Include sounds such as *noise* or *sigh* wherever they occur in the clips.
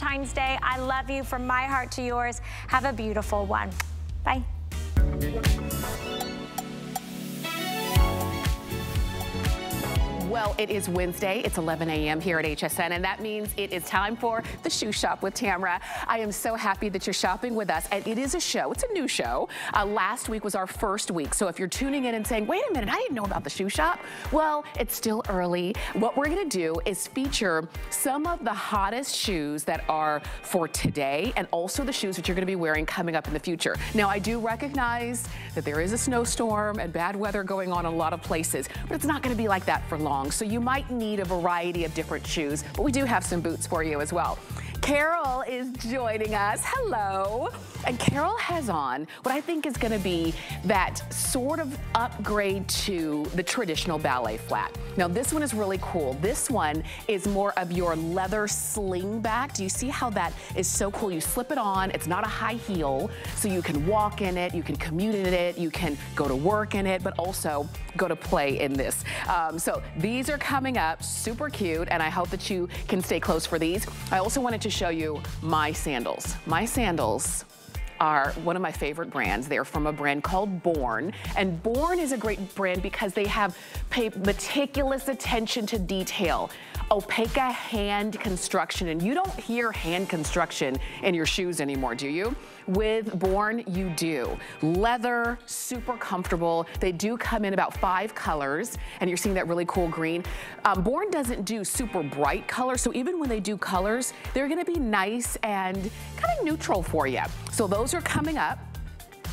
Valentine's Day. I love you from my heart to yours. Have a beautiful one. Bye. Well, it is Wednesday. It's 11 a.m. here at HSN, and that means it is time for the Shoe Shop with Tamara. I am so happy that you're shopping with us, and it is a show. It's a new show. Uh, last week was our first week, so if you're tuning in and saying, wait a minute, I didn't know about the Shoe Shop, well, it's still early. What we're gonna do is feature some of the hottest shoes that are for today, and also the shoes that you're gonna be wearing coming up in the future. Now, I do recognize that there is a snowstorm and bad weather going on in a lot of places, but it's not gonna be like that for long long. So you might need a variety of different shoes, but we do have some boots for you as well. Carol is joining us. Hello. And Carol has on what I think is gonna be that sort of upgrade to the traditional ballet flat. Now this one is really cool. This one is more of your leather sling back. Do you see how that is so cool? You slip it on, it's not a high heel, so you can walk in it, you can commute in it, you can go to work in it, but also go to play in this. Um, so these are coming up, super cute, and I hope that you can stay close for these. I also wanted to show you my sandals. My sandals are one of my favorite brands. They're from a brand called Born. And Born is a great brand because they have paid meticulous attention to detail. Opanka hand construction. And you don't hear hand construction in your shoes anymore, do you? With Born, you do. Leather, super comfortable. They do come in about five colors, and you're seeing that really cool green. Um, Born doesn't do super bright colors, so even when they do colors, they're gonna be nice and kind of neutral for you. So those are coming up.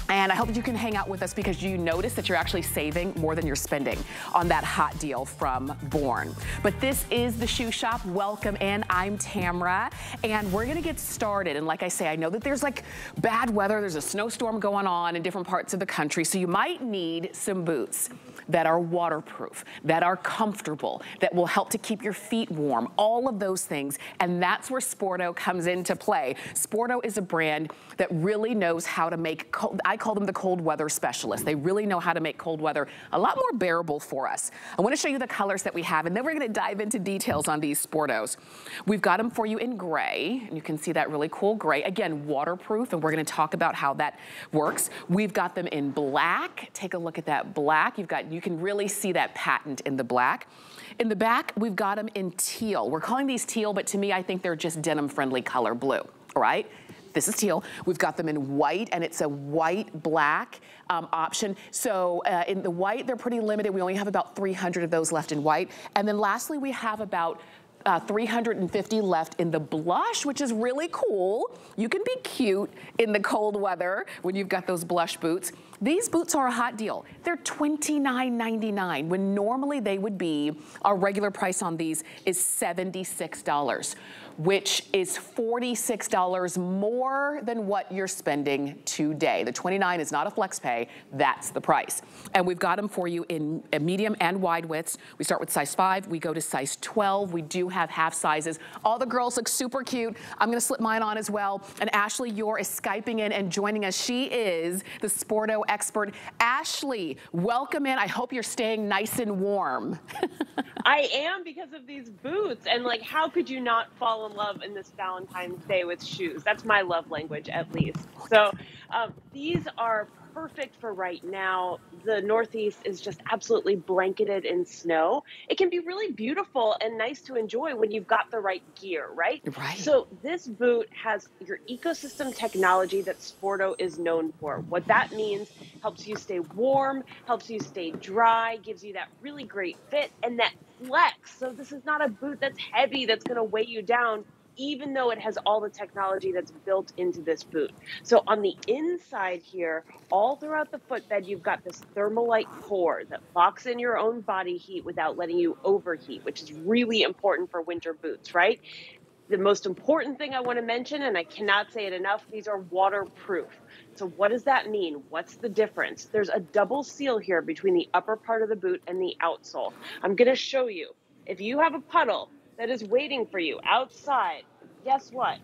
And I hope you can hang out with us because you notice that you're actually saving more than you're spending on that hot deal from Born. But this is the shoe shop. Welcome in. I'm Tamara. And we're going to get started. And like I say, I know that there's like bad weather. There's a snowstorm going on in different parts of the country. So you might need some boots that are waterproof, that are comfortable, that will help to keep your feet warm, all of those things. And that's where Sporto comes into play. Sporto is a brand that really knows how to make, cold, I call them the cold weather specialists. They really know how to make cold weather a lot more bearable for us. I wanna show you the colors that we have, and then we're gonna dive into details on these Sportos. We've got them for you in gray, and you can see that really cool gray. Again, waterproof, and we're gonna talk about how that works. We've got them in black. Take a look at that black. You've got you can really see that patent in the black. In the back, we've got them in teal. We're calling these teal, but to me, I think they're just denim-friendly color blue, all right? This is teal. We've got them in white, and it's a white black um, option. So uh, in the white, they're pretty limited. We only have about 300 of those left in white. And then lastly, we have about uh, 350 left in the blush, which is really cool. You can be cute in the cold weather when you've got those blush boots. These boots are a hot deal. They're $29.99 when normally they would be, our regular price on these is $76 which is $46 more than what you're spending today. The 29 is not a flex pay, that's the price. And we've got them for you in medium and wide widths. We start with size five, we go to size 12. We do have half sizes. All the girls look super cute. I'm gonna slip mine on as well. And Ashley Yor is Skyping in and joining us. She is the Sporto expert. Ashley, welcome in. I hope you're staying nice and warm. *laughs* I am because of these boots. And like, how could you not fall in love in this Valentine's Day with shoes. That's my love language, at least. So um, these are perfect for right now. The Northeast is just absolutely blanketed in snow. It can be really beautiful and nice to enjoy when you've got the right gear, right? Right. So this boot has your ecosystem technology that Sporto is known for. What that means helps you stay warm, helps you stay dry, gives you that really great fit and that flex. So this is not a boot that's heavy that's going to weigh you down even though it has all the technology that's built into this boot. So on the inside here, all throughout the footbed, you've got this Thermalite core that locks in your own body heat without letting you overheat, which is really important for winter boots, right? The most important thing I want to mention, and I cannot say it enough, these are waterproof. So what does that mean? What's the difference? There's a double seal here between the upper part of the boot and the outsole. I'm going to show you. If you have a puddle that is waiting for you outside, guess what?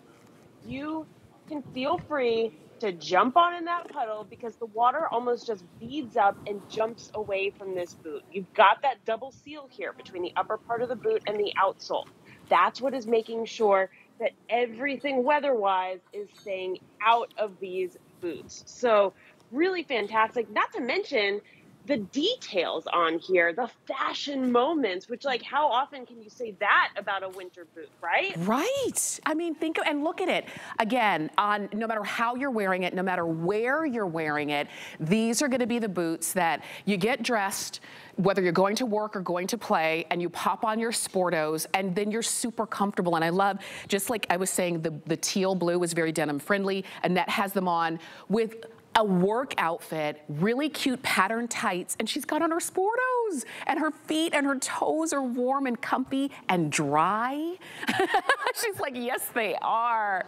You can feel free to jump on in that puddle because the water almost just beads up and jumps away from this boot. You've got that double seal here between the upper part of the boot and the outsole. That's what is making sure that everything weather-wise is staying out of these boots. So really fantastic. Not to mention the details on here, the fashion moments, which like how often can you say that about a winter boot, right? Right. I mean, think of, and look at it. Again, on no matter how you're wearing it, no matter where you're wearing it, these are gonna be the boots that you get dressed, whether you're going to work or going to play and you pop on your Sportos and then you're super comfortable. And I love, just like I was saying, the, the teal blue is very denim friendly. Annette has them on with a work outfit, really cute pattern tights, and she's got on her Sportos, and her feet and her toes are warm and comfy and dry. *laughs* she's like, yes, they are.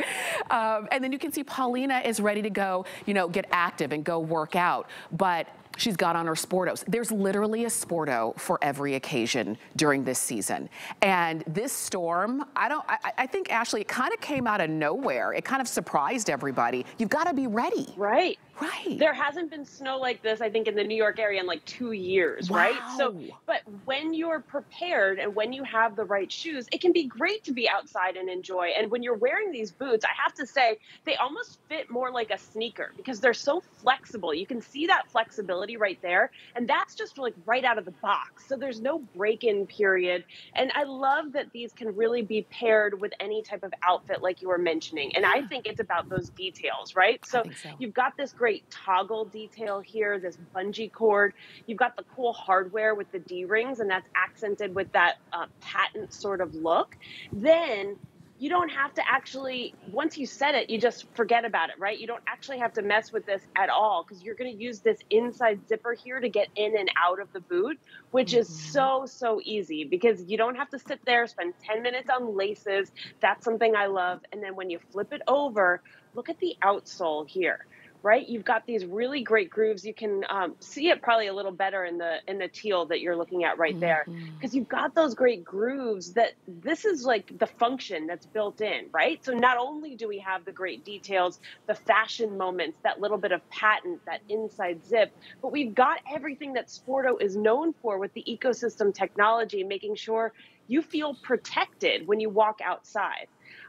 Um, and then you can see Paulina is ready to go, you know, get active and go work out. But she's got on her Sportos. There's literally a Sporto for every occasion during this season. And this storm, I don't, I, I think, Ashley, it kind of came out of nowhere. It kind of surprised everybody. You've got to be ready. Right. Right. There hasn't been snow like this, I think, in the New York area in like two years, wow. right? So, but when you're prepared and when you have the right shoes, it can be great to be outside and enjoy. And when you're wearing these boots, I have to say, they almost fit more like a sneaker because they're so flexible. You can see that flexibility right there. And that's just like right out of the box. So there's no break in period. And I love that these can really be paired with any type of outfit like you were mentioning. And I think it's about those details, right? So, so. you've got this great great toggle detail here, this bungee cord. You've got the cool hardware with the D-rings, and that's accented with that uh, patent sort of look. Then you don't have to actually once you set it you just forget about it right you don't actually have to mess with this at all because you're going to use this inside zipper here to get in and out of the boot which mm-hmm. is so so easy because you don't have to sit there spend 10 minutes on laces that's something i love and then when you flip it over look at the outsole here right? You've got these really great grooves. You can um, see it probably a little better in the in the teal that you're looking at right there, because mm-hmm. you've got those great grooves. That this is like the function that's built in, right? So not only do we have the great details, the fashion moments, that little bit of patent, that inside zip, but we've got everything that Sporto is known for with the ecosystem technology, making sure you feel protected when you walk outside.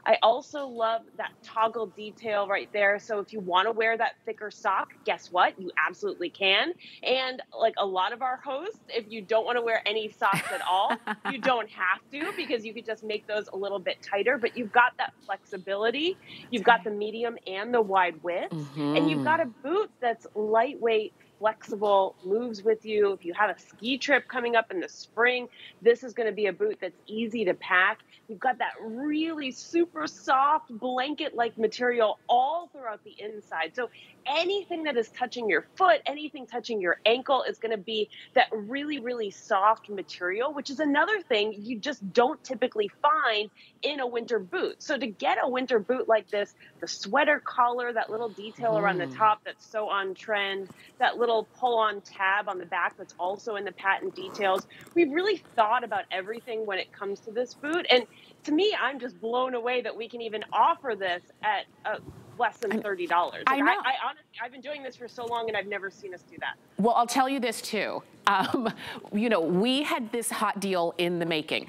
I also love that toggle detail right there. So if you want to wear that thicker sock, guess what? You absolutely can. And like a lot of our hosts, if you don't want to wear any socks at all, you *laughs* don't have to because you could just make those a little bit tighter, but you've got that flexibility. You've got the medium and the wide width, mm-hmm. and you've got a boot that's lightweight, flexible, moves with you. If you have a ski trip coming up in the spring, this is going to be a boot that's easy to pack. You've got that really super soft blanket like material all throughout the inside. So anything that is touching your foot, anything touching your ankle is going to be that really, really soft material, which is another thing you just don't typically find in a winter boot. So to get a winter boot like this, the sweater collar, that little detail mm. around the mm. top that's so on trend, that little pull on tab on the back that's also in the patent details, we've really thought about everything when it comes to this boot. And to me, I'm just blown away that we can even offer this at a less than thirty dollars. Like, I know. I, I honestly, I've been doing this for so long, and I've never seen us do that. Well, I'll tell you this too. Um, *laughs* you know, we had this hot deal in the making.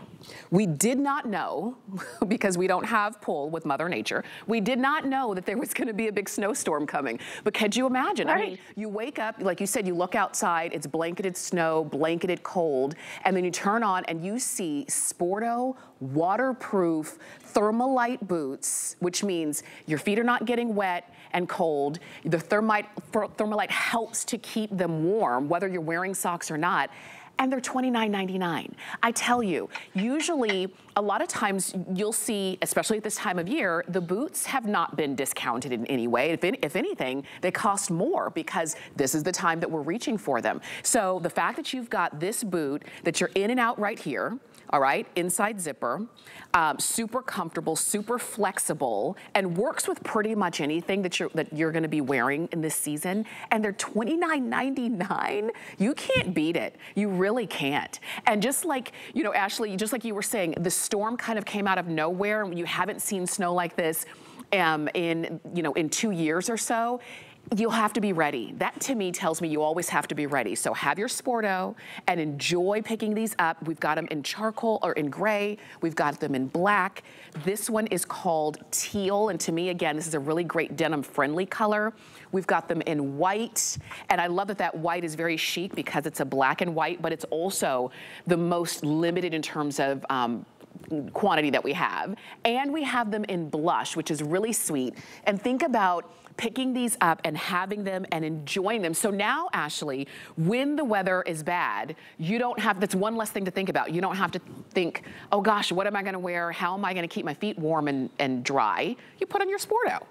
We did not know, *laughs* because we don't have pull with Mother Nature, we did not know that there was gonna be a big snowstorm coming. But could you imagine? Right. I mean, you wake up, like you said, you look outside, it's blanketed snow, blanketed cold, and then you turn on and you see Sporto waterproof Thermalite boots, which means your feet are not getting wet and cold. The Thermite, Thermalite helps to keep them warm, whether you're wearing socks or not and they're $29.99. I tell you, usually a lot of times you'll see, especially at this time of year, the boots have not been discounted in any way. If, if anything, they cost more because this is the time that we're reaching for them. So the fact that you've got this boot that you're in and out right here, all right, inside zipper, um, super comfortable, super flexible, and works with pretty much anything that you're, that you're gonna be wearing in this season, and they're $29.99. You can't beat it. You really can't. And just like, you know, Ashley, just like you were saying, the storm kind of came out of nowhere, and you haven't seen snow like this um, in, you know, in two years or so you'll have to be ready. That to me tells me you always have to be ready. So have your Sporto and enjoy picking these up. We've got them in charcoal or in gray. We've got them in black. This one is called teal. And to me, again, this is a really great denim friendly color. We've got them in white. And I love that that white is very chic because it's a black and white, but it's also the most limited in terms of um, quantity that we have. And we have them in blush, which is really sweet. And think about picking these up and having them and enjoying them. So now, Ashley, when the weather is bad, you don't have, that's one less thing to think about. You don't have to think, oh gosh, what am I gonna wear? How am I gonna keep my feet warm and, and dry? You put on your Sporto.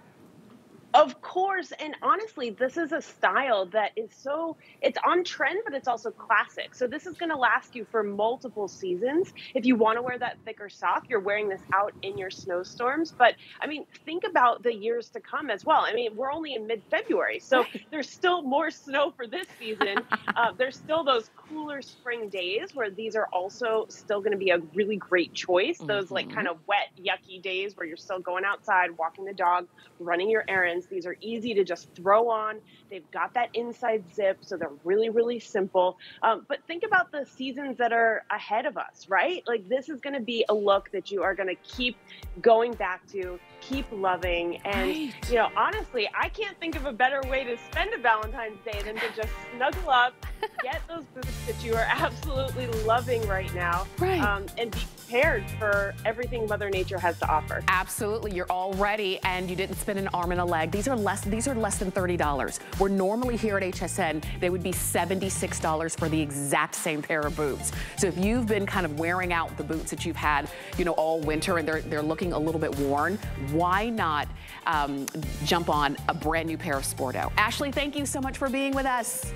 Of course, and honestly, this is a style that is so it's on trend, but it's also classic. So this is going to last you for multiple seasons. If you want to wear that thicker sock, you're wearing this out in your snowstorms. But I mean, think about the years to come as well. I mean, we're only in mid-February, so there's still more snow for this season. *laughs* Uh, there's still those cooler spring days where these are also still going to be a really great choice. Those mm-hmm. like kind of wet, yucky days where you're still going outside, walking the dog, running your errands these are easy to just throw on. They've got that inside zip, so they're really, really simple. Um, but think about the seasons that are ahead of us, right? Like this is going to be a look that you are going to keep going back to, keep loving. And, right. you know, honestly, I can't think of a better way to spend a Valentine's Day than to just snuggle up, *laughs* get those boots that you are absolutely loving right now, right. Um, and be prepared for everything Mother Nature has to offer. Absolutely. You're all ready and you didn't spend an arm and a leg. These are less, these are less than $30. We're normally here at HSN, they would be $76 for the exact same pair of boots. So if you've been kind of wearing out the boots that you've had, you know, all winter and they're, they're looking a little bit worn, why not um, jump on a brand new pair of Sporto? Ashley, thank you so much for being with us.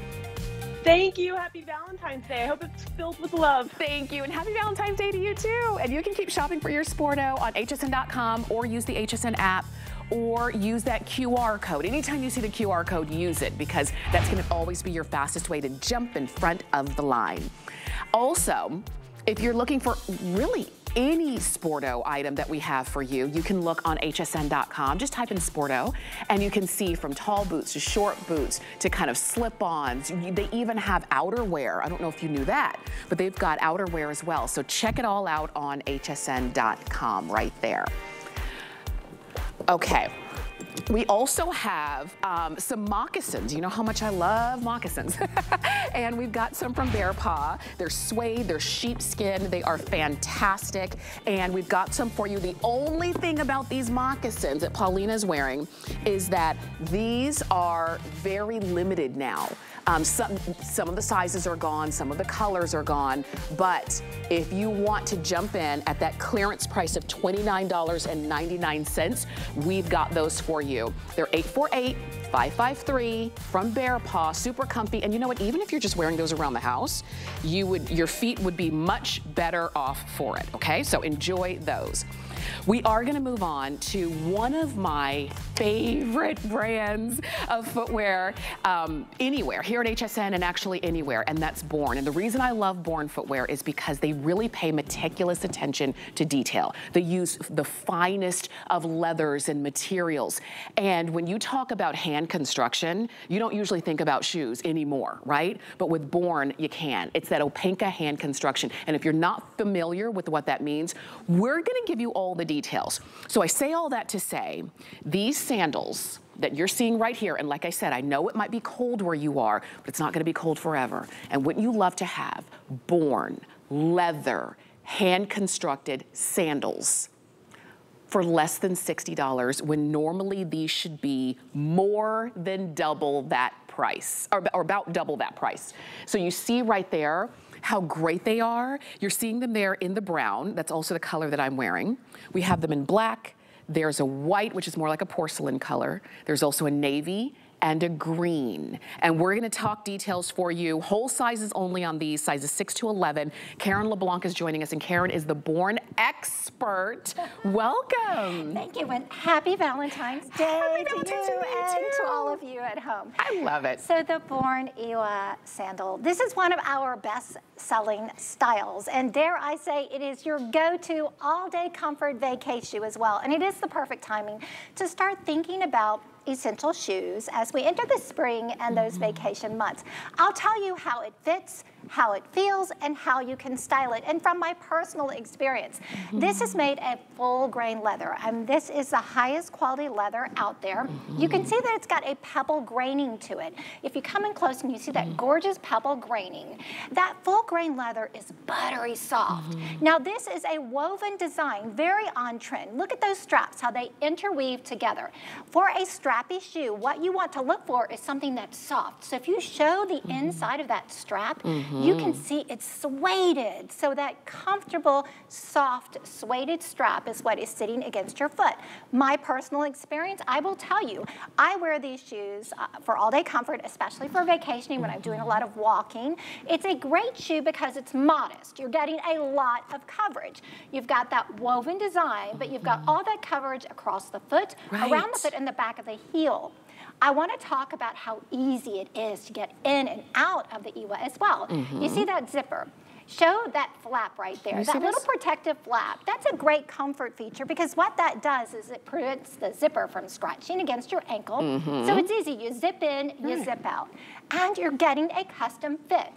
Thank you. Happy Valentine's Day. I hope it's filled with love. Thank you. And happy Valentine's Day to you too. And you can keep shopping for your Sporto on hsn.com or use the HSN app or use that QR code. Anytime you see the QR code, use it because that's gonna always be your fastest way to jump in front of the line. Also, if you're looking for really any Sporto item that we have for you, you can look on hsn.com. Just type in Sporto and you can see from tall boots to short boots to kind of slip-ons. They even have outerwear. I don't know if you knew that, but they've got outerwear as well. So check it all out on hsn.com right there. Okay. We also have um, some moccasins. You know how much I love moccasins. *laughs* and we've got some from Bearpaw. They're suede, they're sheepskin, they are fantastic. And we've got some for you. The only thing about these moccasins that Paulina's wearing is that these are very limited now. Um, some, some of the sizes are gone, some of the colors are gone, but if you want to jump in at that clearance price of $29.99, we've got those for you. They're 848-553 from Bearpaw, super comfy. And you know what, even if you're just wearing those around the house, you would your feet would be much better off for it, okay? So enjoy those. We are gonna move on to one of my favorite *laughs* brands of footwear um, anywhere, here at HSN and actually anywhere, and that's Born. And the reason I love Born footwear is because they really pay meticulous attention to detail. They use the finest of leathers and materials. And when you talk about hand construction, you don't usually think about shoes anymore, right? But with Born, you can. It's that Opanka hand construction. And if you're not familiar with what that means, we're gonna give you all the details. So I say all that to say, these sandals that you're seeing right here, and like I said, I know it might be cold where you are, but it's not gonna be cold forever. And wouldn't you love to have born, leather, hand-constructed sandals for less than $60 when normally these should be more than double that price, or, or about double that price. So you see right there, how great they are. You're seeing them there in the brown. That's also the color that I'm wearing. We have them in black. There's a white, which is more like a porcelain color. There's also a navy and a green. And we're gonna talk details for you. Whole sizes only on these, sizes 6 to 11. Karen LeBlanc is joining us, and Karen is the Born expert. Welcome. Thank you, and happy Valentine's Day happy to Valentine's you and to all of you at home. I love it. So the Born Iwa sandal, this is one of our best-selling styles, and dare I say, it is your go-to all-day comfort vacay shoe as well, and it is the perfect timing to start thinking about essential shoes as we enter the spring and those vacation months. I'll tell you how it fits, how it feels, and how you can style it. And from my personal experience, mm -hmm. this is made of full grain leather, and this is the highest quality leather out there. Mm -hmm. You can see that it's got a pebble graining to it. If you come in close and you see that mm-hmm. gorgeous pebble graining, that full grain leather is buttery soft. Mm-hmm. Now this is a woven design, very on trend. Look at those straps, how they interweave together. For a strappy shoe, what you want to look for is something that's soft. So if you show the mm-hmm. inside of that strap, -hmm. you can see it's suede. So that comfortable, soft, suede strap is what is sitting against your foot. My personal experience, I will tell you, I wear these shoes uh, for all day comfort, especially for vacationing when I'm doing a lot of walking. It's a great shoe because it's modest. You're getting a lot of coverage. You've got that woven design, but you've got all that coverage across the foot, right. around the foot, and the back of the heel. I want to talk about how easy it is to get in and out of the Iwa as well. Mm -hmm. You see that zipper? Show that flap right there, that little protective flap. That's a great comfort feature because what that does is it prevents the zipper from scratching against your ankle. Mm -hmm. So it's easy, you zip in, you right. zip out. And you're getting a custom fit.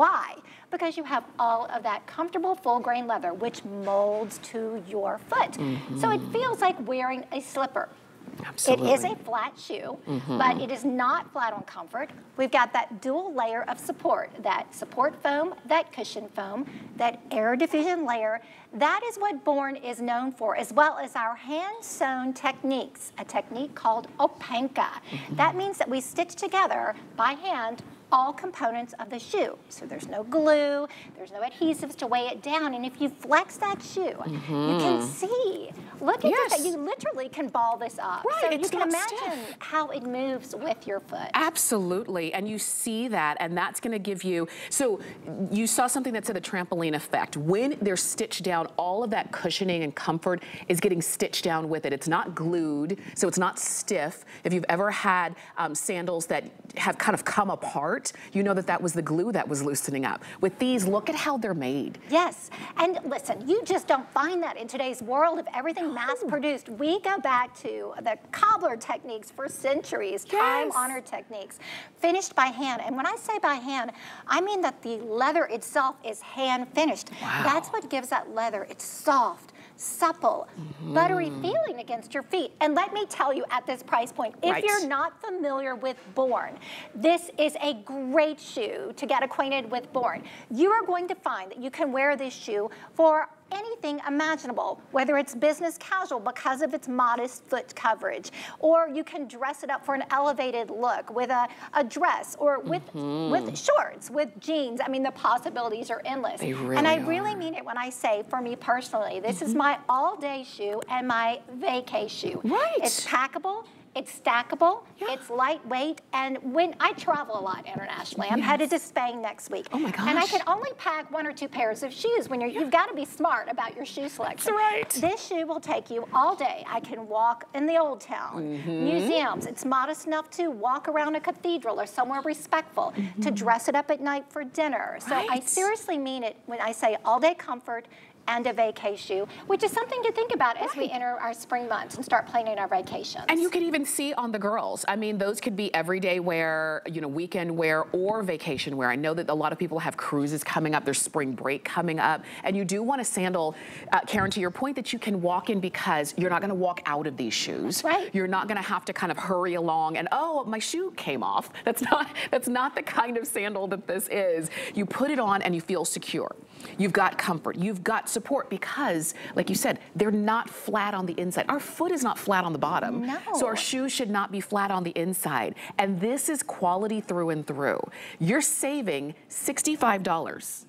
Why? Because you have all of that comfortable full grain leather, which molds to your foot. Mm -hmm. So it feels like wearing a slipper. Absolutely. It is a flat shoe, mm -hmm. but it is not flat on comfort. We've got that dual layer of support, that support foam, that cushion foam, that air diffusion layer. That is what Born is known for, as well as our hand-sewn techniques, a technique called opanka. Mm -hmm. That means that we stitch together by hand all components of the shoe. So there's no glue, there's no adhesives to weigh it down. And if you flex that shoe, mm -hmm. you can mm-hmm. see, look at yes. this, you literally can ball this up. Right, so it's you can imagine stiff. how it moves with your foot. Absolutely, and you see that, and that's gonna give you, so you saw something that said the trampoline effect. When they're stitched down, all of that cushioning and comfort is getting stitched down with it. It's not glued, so it's not stiff. If you've ever had um, sandals that have kind of come apart, you know that that was the glue that was loosening up. With these, look at how they're made. Yes, and listen, you just don't find that in today's world of everything mass produced. We go back to the cobbler techniques for centuries, yes. time-honored techniques, finished by hand. And when I say by hand, I mean that the leather itself is hand finished. Wow. That's what gives that leather, it's soft, supple, mm -hmm. buttery feeling against your feet. And let me tell you at this price point, if right. you're not familiar with Born, this is a great shoe to get acquainted with Born. You are going to find that you can wear this shoe for anything imaginable, whether it's business casual because of its modest foot coverage, or you can dress it up for an elevated look with a, a dress or with, mm -hmm. with shorts, with jeans. I mean, the possibilities are endless. Really and I are. really mean it when I say, for me personally, this mm -hmm. is mm-hmm. my all-day shoe and my vacay shoe. Right. It's packable, it's stackable, yeah. it's lightweight, and when I travel a lot internationally, I'm yes. headed to Spain next week. Oh my gosh. And I can only pack one or two pairs of shoes when you're, yeah. you've got to be smart about your shoe selection. That's right. This shoe will take you all day. I can walk in the old town, mm -hmm. museums. It's modest enough to walk around a cathedral or somewhere respectful, mm -hmm. to mm-hmm. dress it up at night for dinner. So right. I seriously mean it when I say all day comfort, and a vacay shoe, which is something to think about right. as we enter our spring months and start planning our vacations. And you can even see on the girls. I mean, those could be everyday wear, you know, weekend wear or vacation wear. I know that a lot of people have cruises coming up, there's spring break coming up, and you do want a sandal, uh, Karen, to your point that you can walk in because you're not gonna walk out of these shoes. right. You're not gonna have to kind of hurry along and, oh, my shoe came off. *laughs* That's not, that's not the kind of sandal that this is. You put it on and you feel secure. You've got comfort, you've got support because, like you said, they're not flat on the inside. Our foot is not flat on the bottom. No. So our shoes should not be flat on the inside. And this is quality through and through. You're saving $65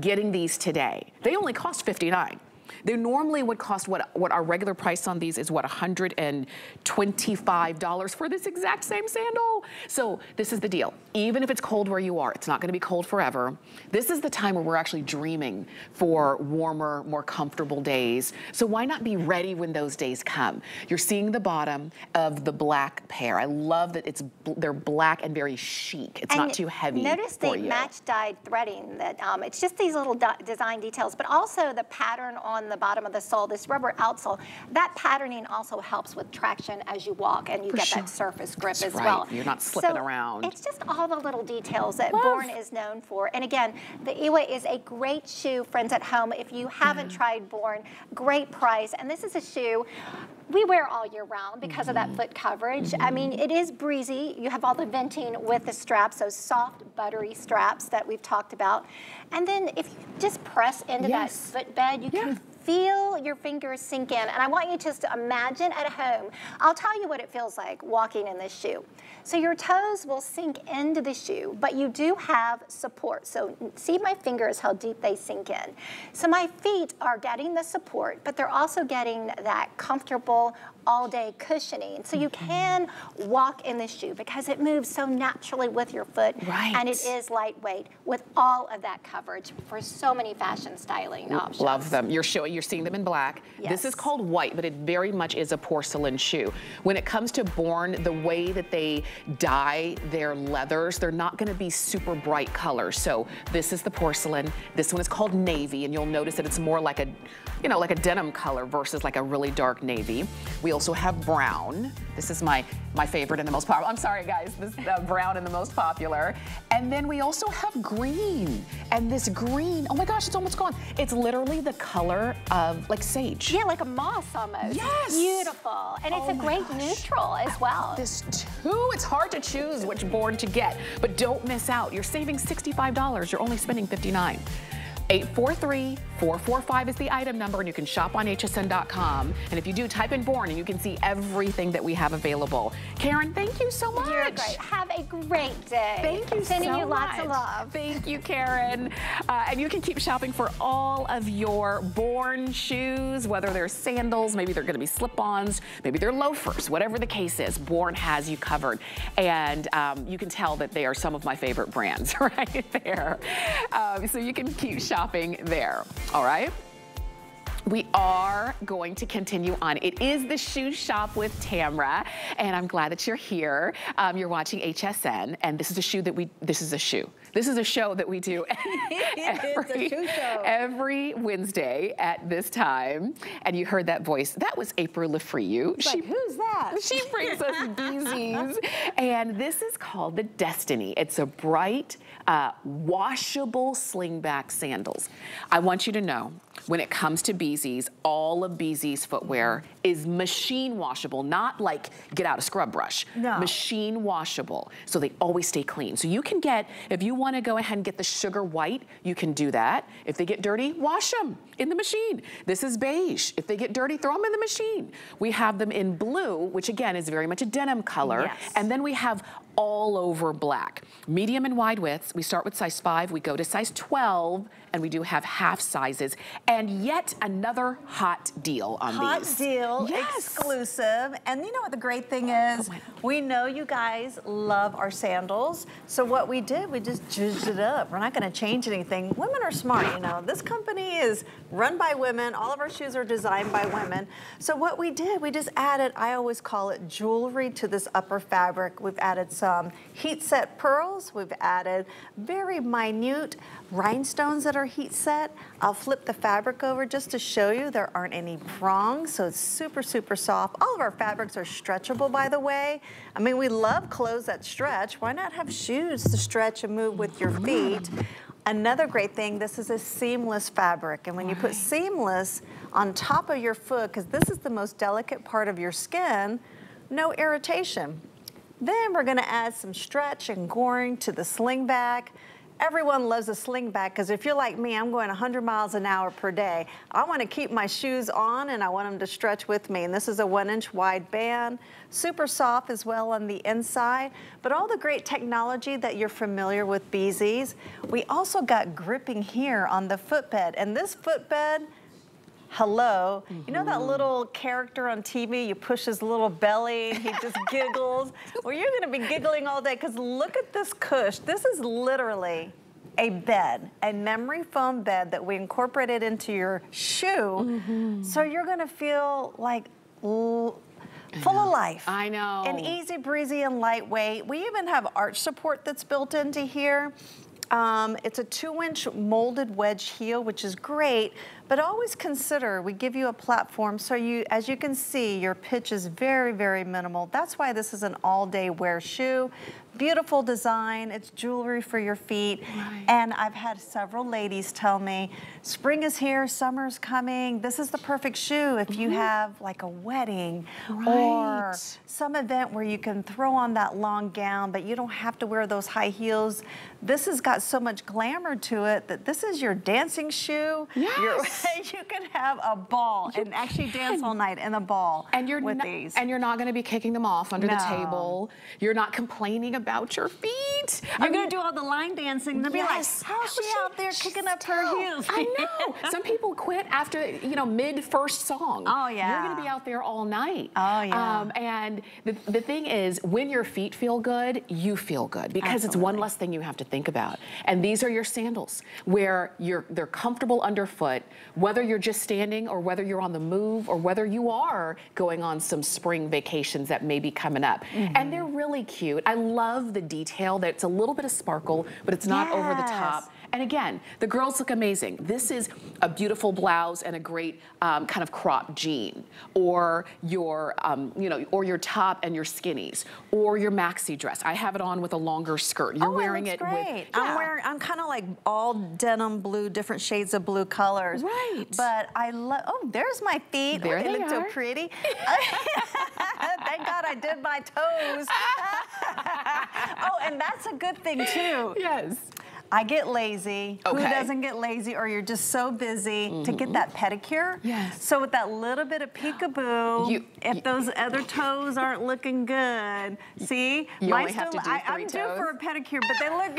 getting these today. They only cost 59. They normally would cost what, what our regular price on these is what, $125 for this exact same sandal. So this is the deal. Even if it's cold where you are, it's not gonna be cold forever. This is the time where we're actually dreaming for warmer, more comfortable days. So why not be ready when those days come? You're seeing the bottom of the black pair. I love that it's they're black and very chic. It's and not too heavy Notice the match dyed threading that um, it's just these little design details, but also the pattern on on the bottom of the sole, this rubber outsole, that patterning also helps with traction as you walk and you For get sure. that surface grip That's as right. well. You're not slipping So around. It's just all the little details that Love. Born is known for. And again, the Iwa is a great shoe, friends at home. If you haven't tried Born, great price. And this is a shoe we wear all year round because of Mm-hmm. that foot coverage. I mean, it is breezy. You have all the venting with the straps, those soft, buttery straps that we've talked about. And then if you just press into Yes. that footbed, you Yeah. can feel your fingers sink in. And I want you just to imagine at home, I'll tell you what it feels like walking in this shoe. So your toes will sink into the shoe, but you do have support. So see my fingers, how deep they sink in. So my feet are getting the support, but they're also getting that comfortable all day cushioning. So you Mm-hmm. can walk in this shoe because it moves so naturally with your foot. Right. And it is lightweight with all of that coverage for so many fashion styling options. Love them. You're showing, you're seeing them in black. This is called white, but it very much is a porcelain shoe. When it comes to Born, the way that they dye their leathers, they're not gonna be super bright colors. So this is the porcelain. This one is called navy, and you'll notice that it's more like a, you know, like a denim color versus like a really dark navy. We also have brown. This is my, my favorite and the most popular. I'm sorry, guys, this uh, brown and the most popular. And then we also have green. And this green, oh my gosh, it's almost gone. It's literally the color of like sage. Yeah, like a moss almost. Yes. Beautiful. And it's Oh a great gosh. neutral as well. This too, it's hard to choose which board to get, but don't miss out. You're saving $65, you're only spending 59. 843-445 is the item number and you can shop on hsn.com. And if you do, type in Born and you can see everything that we have available. Karen, thank you so much. You're great. Have a great day. Thank you Sending so you lots of love. Thank you, Karen. Uh, and you can keep shopping for all of your Born shoes, whether they're sandals, maybe they're gonna be slip-ons, maybe they're loafers, whatever the case is, Born has you covered. And um, you can tell that they are some of my favorite brands *laughs* right there. Um, so you can keep shopping there, all right? We are going to continue on. It is the shoe shop with Tamara, and I'm glad that you're here. Um, you're watching HSN, and this is a shoe that we, this is a shoe. This is a show that we do *laughs* every, shoe show. every Wednesday at this time. And you heard that voice. That was April Lafriou. Like, who's that? *laughs* She brings us *laughs* Bzees. And this is called the Destiny. It's a bright, uh, washable slingback sandals. I want you to know, when it comes to Bzees, all of Bzees footwear is machine washable, not like get out a scrub brush. No. Machine washable, so they always stay clean. So you can get, if you wanna go ahead and get the sugar white, you can do that. If they get dirty, wash them in the machine. This is beige. If they get dirty, throw them in the machine. We have them in blue, which again is very much a denim color. Yes. And then we have all over black. Medium and wide widths. We start with size five, we go to size 12, and we do have half sizes. And yet another hot deal on Hot these. Hot deal, Yes. exclusive. And you know what the great thing oh, is? my- we know you guys love our sandals. So what we did, we just juiced it up. We're not gonna change anything. Women are smart, you know. This company is run by women. All of our shoes are designed by women. So what we did, we just added, I always call it jewelry to this upper fabric. We've added some heat set pearls. We've added very minute rhinestones that are heat set. I'll flip the fabric over just to show you there aren't any prongs, so it's super, super soft. All of our fabrics are stretchable, by the way. I mean, we love clothes that stretch. Why not have shoes to stretch and move with your feet? Another great thing, this is a seamless fabric. And when you put seamless on top of your foot, because this is the most delicate part of your skin, no irritation. Then we're gonna add some stretch and goring to the slingback. Everyone loves a slingback because if you're like me, I'm going 100 miles an hour per day. I want to keep my shoes on and I want them to stretch with me. And this is a one inch wide band, super soft as well on the inside. But all the great technology that you're familiar with Bzees. we also got gripping here on the footbed. And this footbed, hello. You know that little character on TV, you push his little belly and he just *laughs* giggles? Well, you're gonna be giggling all day because look at this cush. This is literally a bed, a memory foam bed that we incorporated into your shoe. So you're gonna feel like full of life. I know. And easy breezy and lightweight. We even have arch support that's built into here. Um, it's a two inch molded wedge heel, which is great, But always consider, we give you a platform so you, as you can see, your pitch is very, very minimal. That's why this is an all-day wear shoe. Beautiful design, it's jewelry for your feet. Right. And I've had several ladies tell me, spring is here, summer's coming. This is the perfect shoe if you mm -hmm. have like a wedding right. or some event where you can throw on that long gown, but you don't have to wear those high heels. This has got so much glamour to it that this is your dancing shoe. Yes. *laughs* you can have a ball you and can. actually dance all night in a ball and you're with these. And you're not gonna be kicking them off under no. the table. You're not complaining about your feet. You're I'm gonna do all the line dancing. They'll yes. be like, how's she, she out there kicking up her heels? I know. *laughs* Some people quit after, you know, mid first song. Oh, yeah. You're gonna be out there all night. Oh, yeah. Um, and the, the thing is, when your feet feel good, you feel good because Absolutely. it's one less thing you have to think about. And these are your sandals where you're they're comfortable underfoot, whether you're just standing or whether you're on the move or whether you are going on some spring vacations that may be coming up. Mm -hmm. And they're really cute. I love the detail that it's a little bit of sparkle, but it's not yes. over the top. And again, the girls look amazing. This is a beautiful blouse and a great um, kind of crop jean, or your, um, you know, or your top and your skinnies, or your maxi dress. I have it on with a longer skirt. You're oh, wearing it great. with. Yeah. I'm wearing. I'm kind of like all denim blue, different shades of blue colors. Right. But I love. Oh, there's my feet. There oh, they, they look are. so pretty. *laughs* Thank God I did my toes. *laughs* *laughs* oh, and that's a good thing too. Yes. I get lazy. Okay. Who doesn't get lazy or you're just so busy mm -hmm. to get mm-hmm. that pedicure? Yes. So with that little bit of peekaboo, you, if you, those other toes aren't looking good, see? You only have to do three I, I'm toes. due for a pedicure, but they look...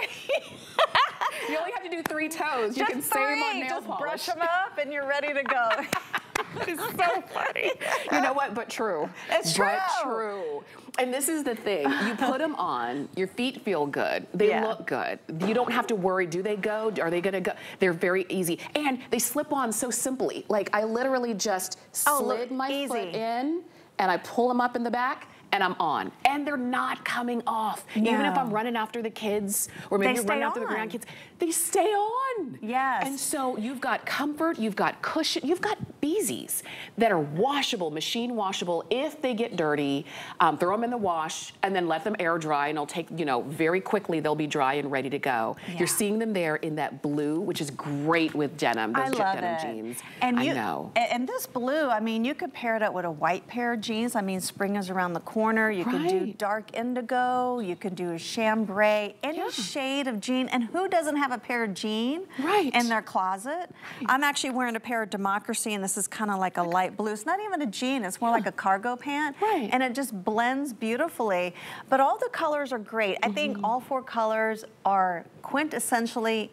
*laughs* you only have to do three toes. Just you can three. save on nail Just polish. brush them up and you're ready to go. *laughs* *laughs* it's so funny. You know what? But true. It's true. But true. And this is the thing. You put them on, your feet feel good. They yeah. look good. You don't have to worry, do they go? Are they gonna go? They're very easy. And they slip on so simply. Like I literally just oh, slid my easy. foot in and I pull them up in the back and I'm on. And they're not coming off. No. Even if I'm running after the kids or maybe running on. after the grandkids, they stay on. Yes. And so you've got comfort, you've got cushion, you've got Bzees that are washable, machine washable. If they get dirty, um, throw them in the wash and then let them air dry and it'll take, you know, very quickly they'll be dry and ready to go. Yeah. You're seeing them there in that blue, which is great with denim, those I love denim it. jeans. And I you, know. And this blue, I mean, you could pair it up with a white pair of jeans. I mean, spring is around the corner. You right. could do dark indigo. You could do a chambray, any yeah. shade of jean. And who doesn't have a pair of jeans right. in their closet? Right. I'm actually wearing a pair of Democracy, and this is kind of like a light blue. It's not even a jean. It's more yeah. like a cargo pant. Right. And it just blends beautifully. But all the colors are great. Mm -hmm. I think mm-hmm. all four colors are quintessentially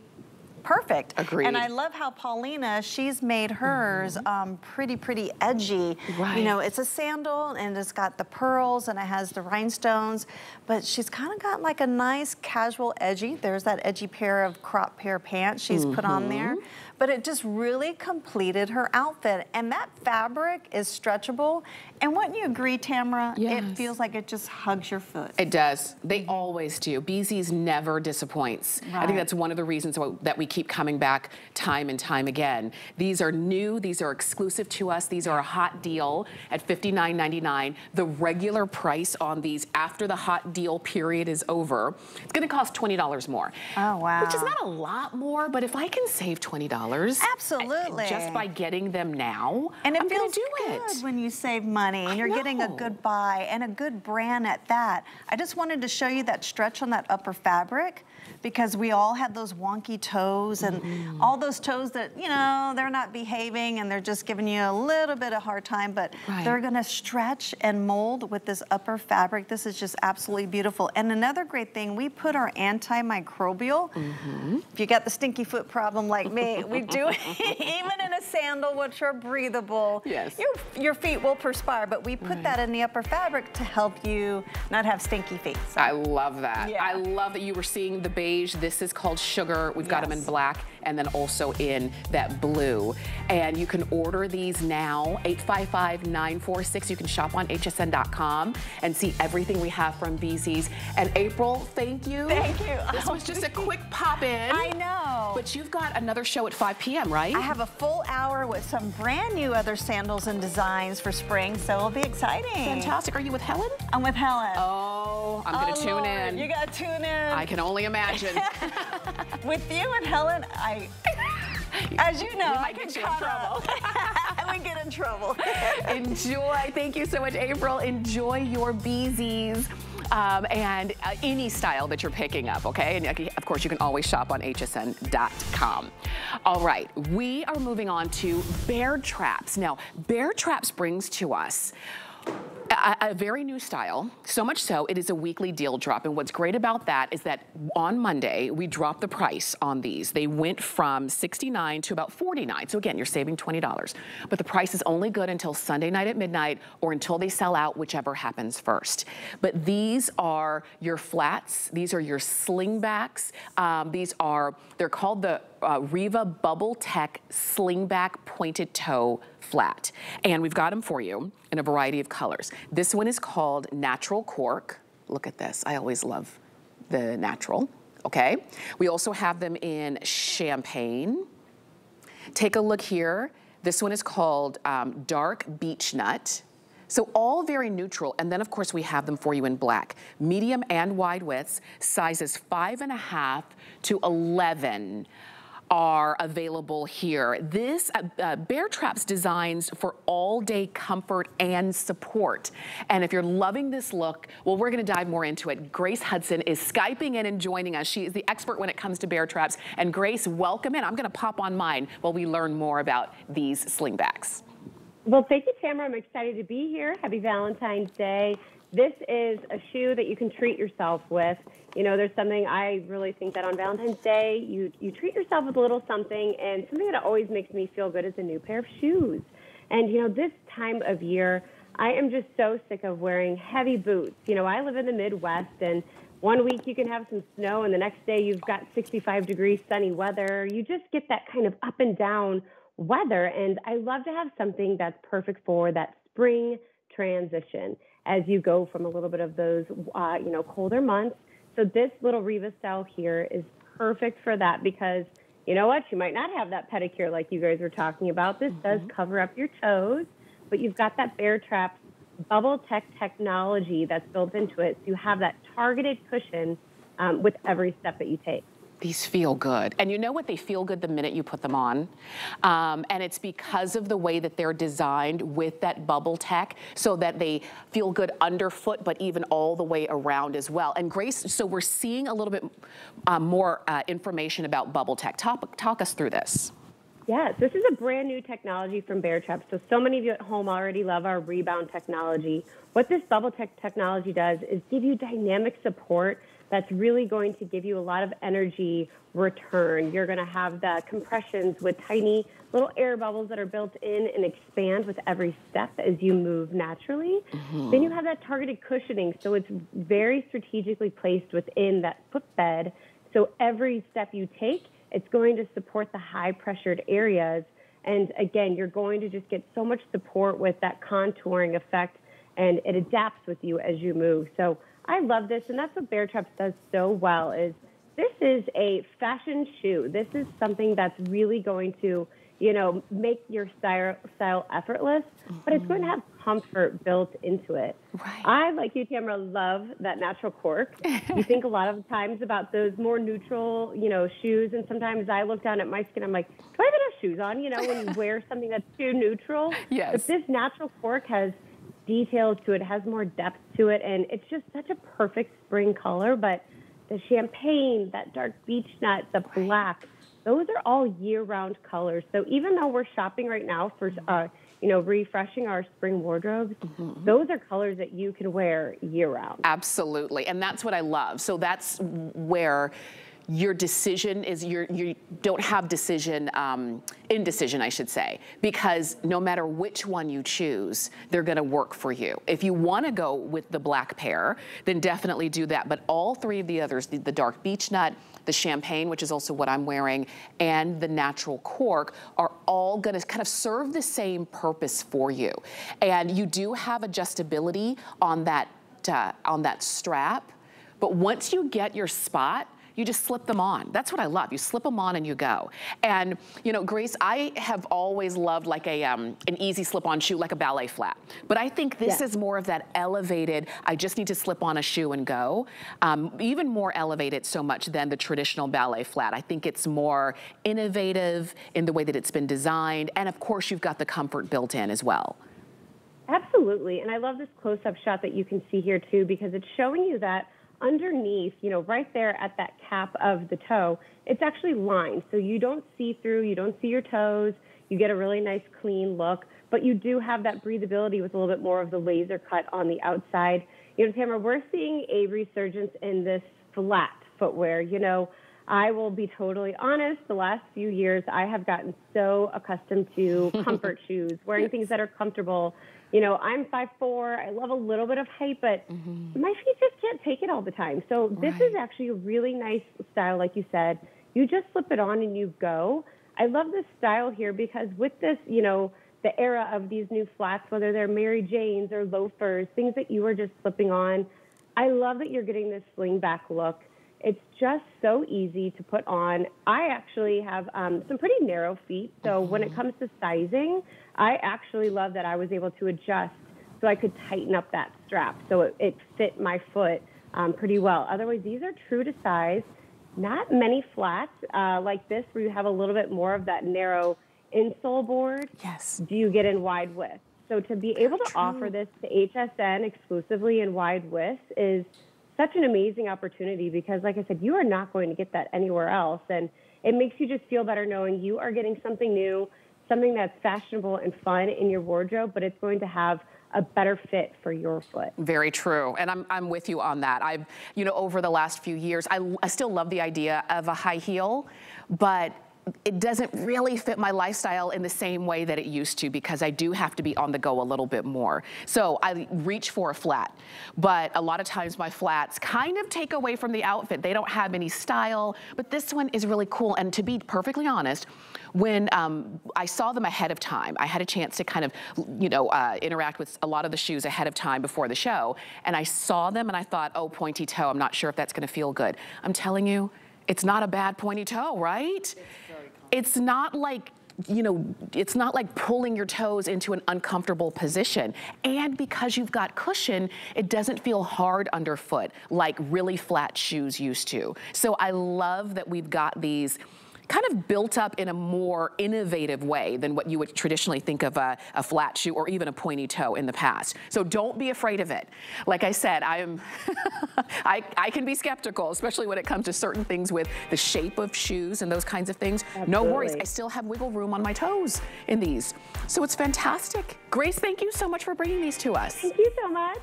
perfect. Agreed. And I love how Paulina, she's made hers mm -hmm. um, pretty, pretty edgy. Right. You know, it's a sandal and it's got the pearls and it has the rhinestones, but she's kind of got like a nice casual edgy. There's that edgy pair of crop pair pants she's mm -hmm. put on there. Mm-hmm but it just really completed her outfit. And that fabric is stretchable. And wouldn't you agree, Tamara? Yes. It feels like it just hugs your foot. It does. They always do. Bzees never disappoints. Right. I think that's one of the reasons that we keep coming back time and time again. These are new. These are exclusive to us. These are a hot deal at $59.99. The regular price on these after the hot deal period is over, it's going to cost $20 more. Oh, wow. Which is not a lot more, but if I can save $20, dollars. Absolutely. Just by getting them now, and it I'm feels do good it. when you save money and I you're know. getting a good buy and a good brand at that. I just wanted to show you that stretch on that upper fabric because we all have those wonky toes and mm -hmm. all those toes that, you know, they're not behaving and they're just giving you a little bit of hard time, but right. they're gonna stretch and mold with this upper fabric. This is just absolutely beautiful. And another great thing, we put our antimicrobial. Mm -hmm. If you got the stinky foot problem like me, we do it *laughs* even in a sandal, which are breathable. Yes. Your, your feet will perspire, but we put right. that in the upper fabric to help you not have stinky feet. So. I love that. Yeah. I love that you were seeing the beige. This is called Sugar. We've got them in black and then also in that blue. And you can order these now, 855-946. You can shop on hsn.com and see everything we have from Bzees. And April, thank you. Thank you. *laughs* This was just a *laughs* quick pop in. I know. But you've got another show at 5 p.m., right? I have a full hour with some brand new other sandals and designs for spring, so it'll be exciting. Fantastic. Are you with Helen? I'm with Helen. Oh, I'm going to Oh, tune Lord, in. You got to tune in. I can only imagine. *laughs* with you and Helen, I, *laughs* as you know, We I get in trouble. up. *laughs* we get in trouble. *laughs* Enjoy. Thank you so much, April. Enjoy your Bzees. Um, and uh, any style that you're picking up, okay? And uh, of course, you can always shop on hsn.com. All right, we are moving on to Baretraps. Now, Baretraps brings to us a, very new style, so much so it is a weekly deal drop. And what's great about that is that on Monday, we dropped the price on these. They went from 69 to about 49. So again, you're saving $20. But the price is only good until Sunday night at midnight or until they sell out, whichever happens first. But these are your flats. These are your slingbacks. Um, these are, they're called the uh, Riva Bubble Tech Slingback Pointed Toe Flat. And we've got them for you in a variety of colors. This one is called Natural Cork. Look at this. I always love the natural, okay? We also have them in Champagne. Take a look here. This one is called um, Dark Beech Nut. So all very neutral. And then of course we have them for you in black. Medium and wide widths, sizes five and a half to 11 are available here. This uh, uh, Baretraps designs for all day comfort and support. And if you're loving this look, well, we're gonna dive more into it. Grace Hudson is Skyping in and joining us. She is the expert when it comes to Baretraps. And Grace, welcome in. I'm gonna pop on mine while we learn more about these slingbacks. Well, thank you, Tamara. I'm excited to be here. Happy Valentine's Day. This is a shoe that you can treat yourself with. You know, there's something I really think that on Valentine's Day, you, you treat yourself with a little something, and something that always makes me feel good is a new pair of shoes. And, you know, this time of year, I am just so sick of wearing heavy boots. You know, I live in the Midwest, and one week you can have some snow, and the next day you've got 65 degrees sunny weather. You just get that kind of up and down weather. And I love to have something that's perfect for that spring transition as you go from a little bit of those, uh, you know, colder months. So this little Riva style here is perfect for that because you know what? You might not have that pedicure like you guys were talking about. This does cover up your toes, but you've got that Bear Trap bubble tech technology that's built into it. So you have that targeted cushion um, with every step that you take. These feel good. And you know what? They feel good the minute you put them on. Um, and it's because of the way that they're designed with that bubble tech so that they feel good underfoot, but even all the way around as well. And Grace, so we're seeing a little bit uh, more uh, information about bubble tech. Talk, talk us through this. Yes, this is a brand new technology from Bear Trap. So, so many of you at home already love our rebound technology. What this bubble tech technology does is give you dynamic support that's really going to give you a lot of energy return. You're going to have the compressions with tiny little air bubbles that are built in and expand with every step as you move naturally. Mm-hmm. Then you have that targeted cushioning. So, it's very strategically placed within that footbed. So, every step you take, it's going to support the high pressured areas. And again, you're going to just get so much support with that contouring effect and it adapts with you as you move. So I love this. And that's what Baretraps does so well is this is a fashion shoe. This is something that's really going to, you know, make your style, style effortless, but it's going to have comfort built into it. Right. I, like you, Tamara, love that natural cork. you think a lot of times about those more neutral, you know, shoes, and sometimes I look down at my skin, I'm like, do I have enough shoes on? You know, when you *laughs* wear something that's too neutral. Yes. But this natural cork has details to it, has more depth to it, and it's just such a perfect spring color. But the champagne, that dark beech nut, the black, those are all year-round colors. So even though we're shopping right now for, uh, you know, refreshing our spring wardrobes, those are colors that you can wear year-round. Absolutely. And that's what I love. So that's where your decision is, you're, you don't have decision, um, indecision, I should say, because no matter which one you choose, they're gonna work for you. If you wanna go with the black pair, then definitely do that. But all three of the others, the, the dark beech nut, the champagne, which is also what I'm wearing, and the natural cork are all gonna kind of serve the same purpose for you. And you do have adjustability on that, uh, on that strap, but once you get your spot, you just slip them on. That's what I love. You slip them on and you go. And, you know, Grace, I have always loved like a um, an easy slip-on shoe, like a ballet flat. But I think this is more of that elevated, I just need to slip on a shoe and go. Um, even more elevated so much than the traditional ballet flat. I think it's more innovative in the way that it's been designed. And of course, you've got the comfort built in as well. Absolutely. And I love this close-up shot that you can see here too, because it's showing you that underneath, you know, right there at that cap of the toe, it's actually lined. So you don't see through, you don't see your toes, you get a really nice clean look, but you do have that breathability with a little bit more of the laser cut on the outside. You know, Tamara, we're seeing a resurgence in this flat footwear. You know, I will be totally honest, the last few years I have gotten so accustomed to *laughs* comfort shoes, wearing things that are comfortable you know, I'm 5'4", I love a little bit of height, but mm-hmm. my feet just can't take it all the time. So this right. is actually a really nice style, like you said. You just slip it on and you go. I love this style here because with this, you know, the era of these new flats, whether they're Mary Janes or loafers, things that you are just slipping on, I love that you're getting this sling back look. It's just so easy to put on. I actually have um, some pretty narrow feet, so mm-hmm. when it comes to sizing, I actually love that I was able to adjust so I could tighten up that strap so it, it fit my foot um, pretty well. Otherwise, these are true to size. Not many flats uh, like this where you have a little bit more of that narrow insole board. Yes. Do you get in wide width? So to be able to true. offer this to HSN exclusively in wide width is such an amazing opportunity because, like I said, you are not going to get that anywhere else. And it makes you just feel better knowing you are getting something new something that's fashionable and fun in your wardrobe, but it's going to have a better fit for your foot. Very true. And I'm, I'm with you on that. I've, you know, over the last few years, I, I still love the idea of a high heel, but it doesn't really fit my lifestyle in the same way that it used to because I do have to be on the go a little bit more. So I reach for a flat, but a lot of times my flats kind of take away from the outfit. They don't have any style, but this one is really cool. And to be perfectly honest, when um, I saw them ahead of time, I had a chance to kind of, you know, uh, interact with a lot of the shoes ahead of time before the show, and I saw them and I thought, oh, pointy toe, I'm not sure if that's gonna feel good. I'm telling you, it's not a bad pointy toe, right? It's not like you know, it's not like pulling your toes into an uncomfortable position. And because you've got cushion, it doesn't feel hard underfoot like really flat shoes used to. So I love that we've got these kind of built up in a more innovative way than what you would traditionally think of a, a flat shoe or even a pointy toe in the past. So don't be afraid of it. Like I said, I am, *laughs* I, I can be skeptical, especially when it comes to certain things with the shape of shoes and those kinds of things. Absolutely. No worries, I still have wiggle room on my toes in these. So it's fantastic. Grace, thank you so much for bringing these to us. Thank you so much.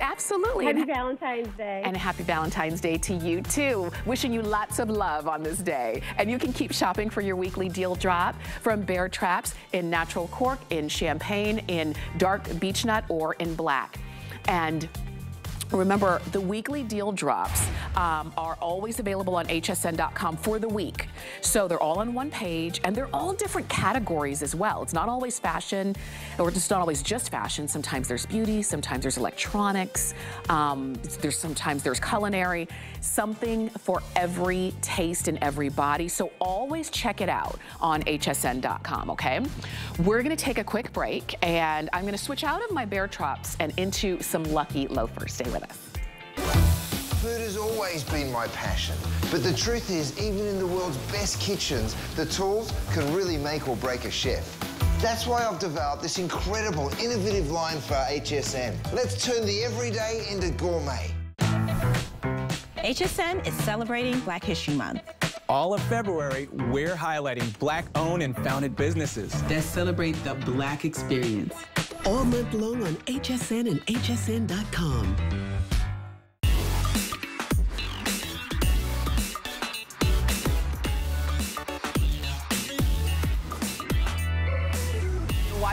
Absolutely. Happy and, Valentine's Day. And a happy Valentine's Day to you too. Wishing you lots of love on this day. And you can keep shopping for your weekly deal drop from Baretraps in natural cork, in champagne, in dark beech nut, or in black. And Remember, the weekly deal drops um, are always available on hsn.com for the week. So they're all on one page and they're all different categories as well. It's not always fashion or it's not always just fashion. Sometimes there's beauty, sometimes there's electronics, um, there's sometimes there's culinary, something for every taste and every body. So always check it out on hsn.com, okay? We're gonna take a quick break and I'm gonna switch out of my Baretraps and into some lucky loafers. Stay with. Food has always been my passion, but the truth is, even in the world's best kitchens, the tools can really make or break a chef. That's why I've developed this incredible, innovative line for HSN. Let's turn the everyday into gourmet. HSN is celebrating Black History Month. All of February, we're highlighting Black-owned and founded businesses that celebrate the Black experience. All month long on HSN and HSN.com.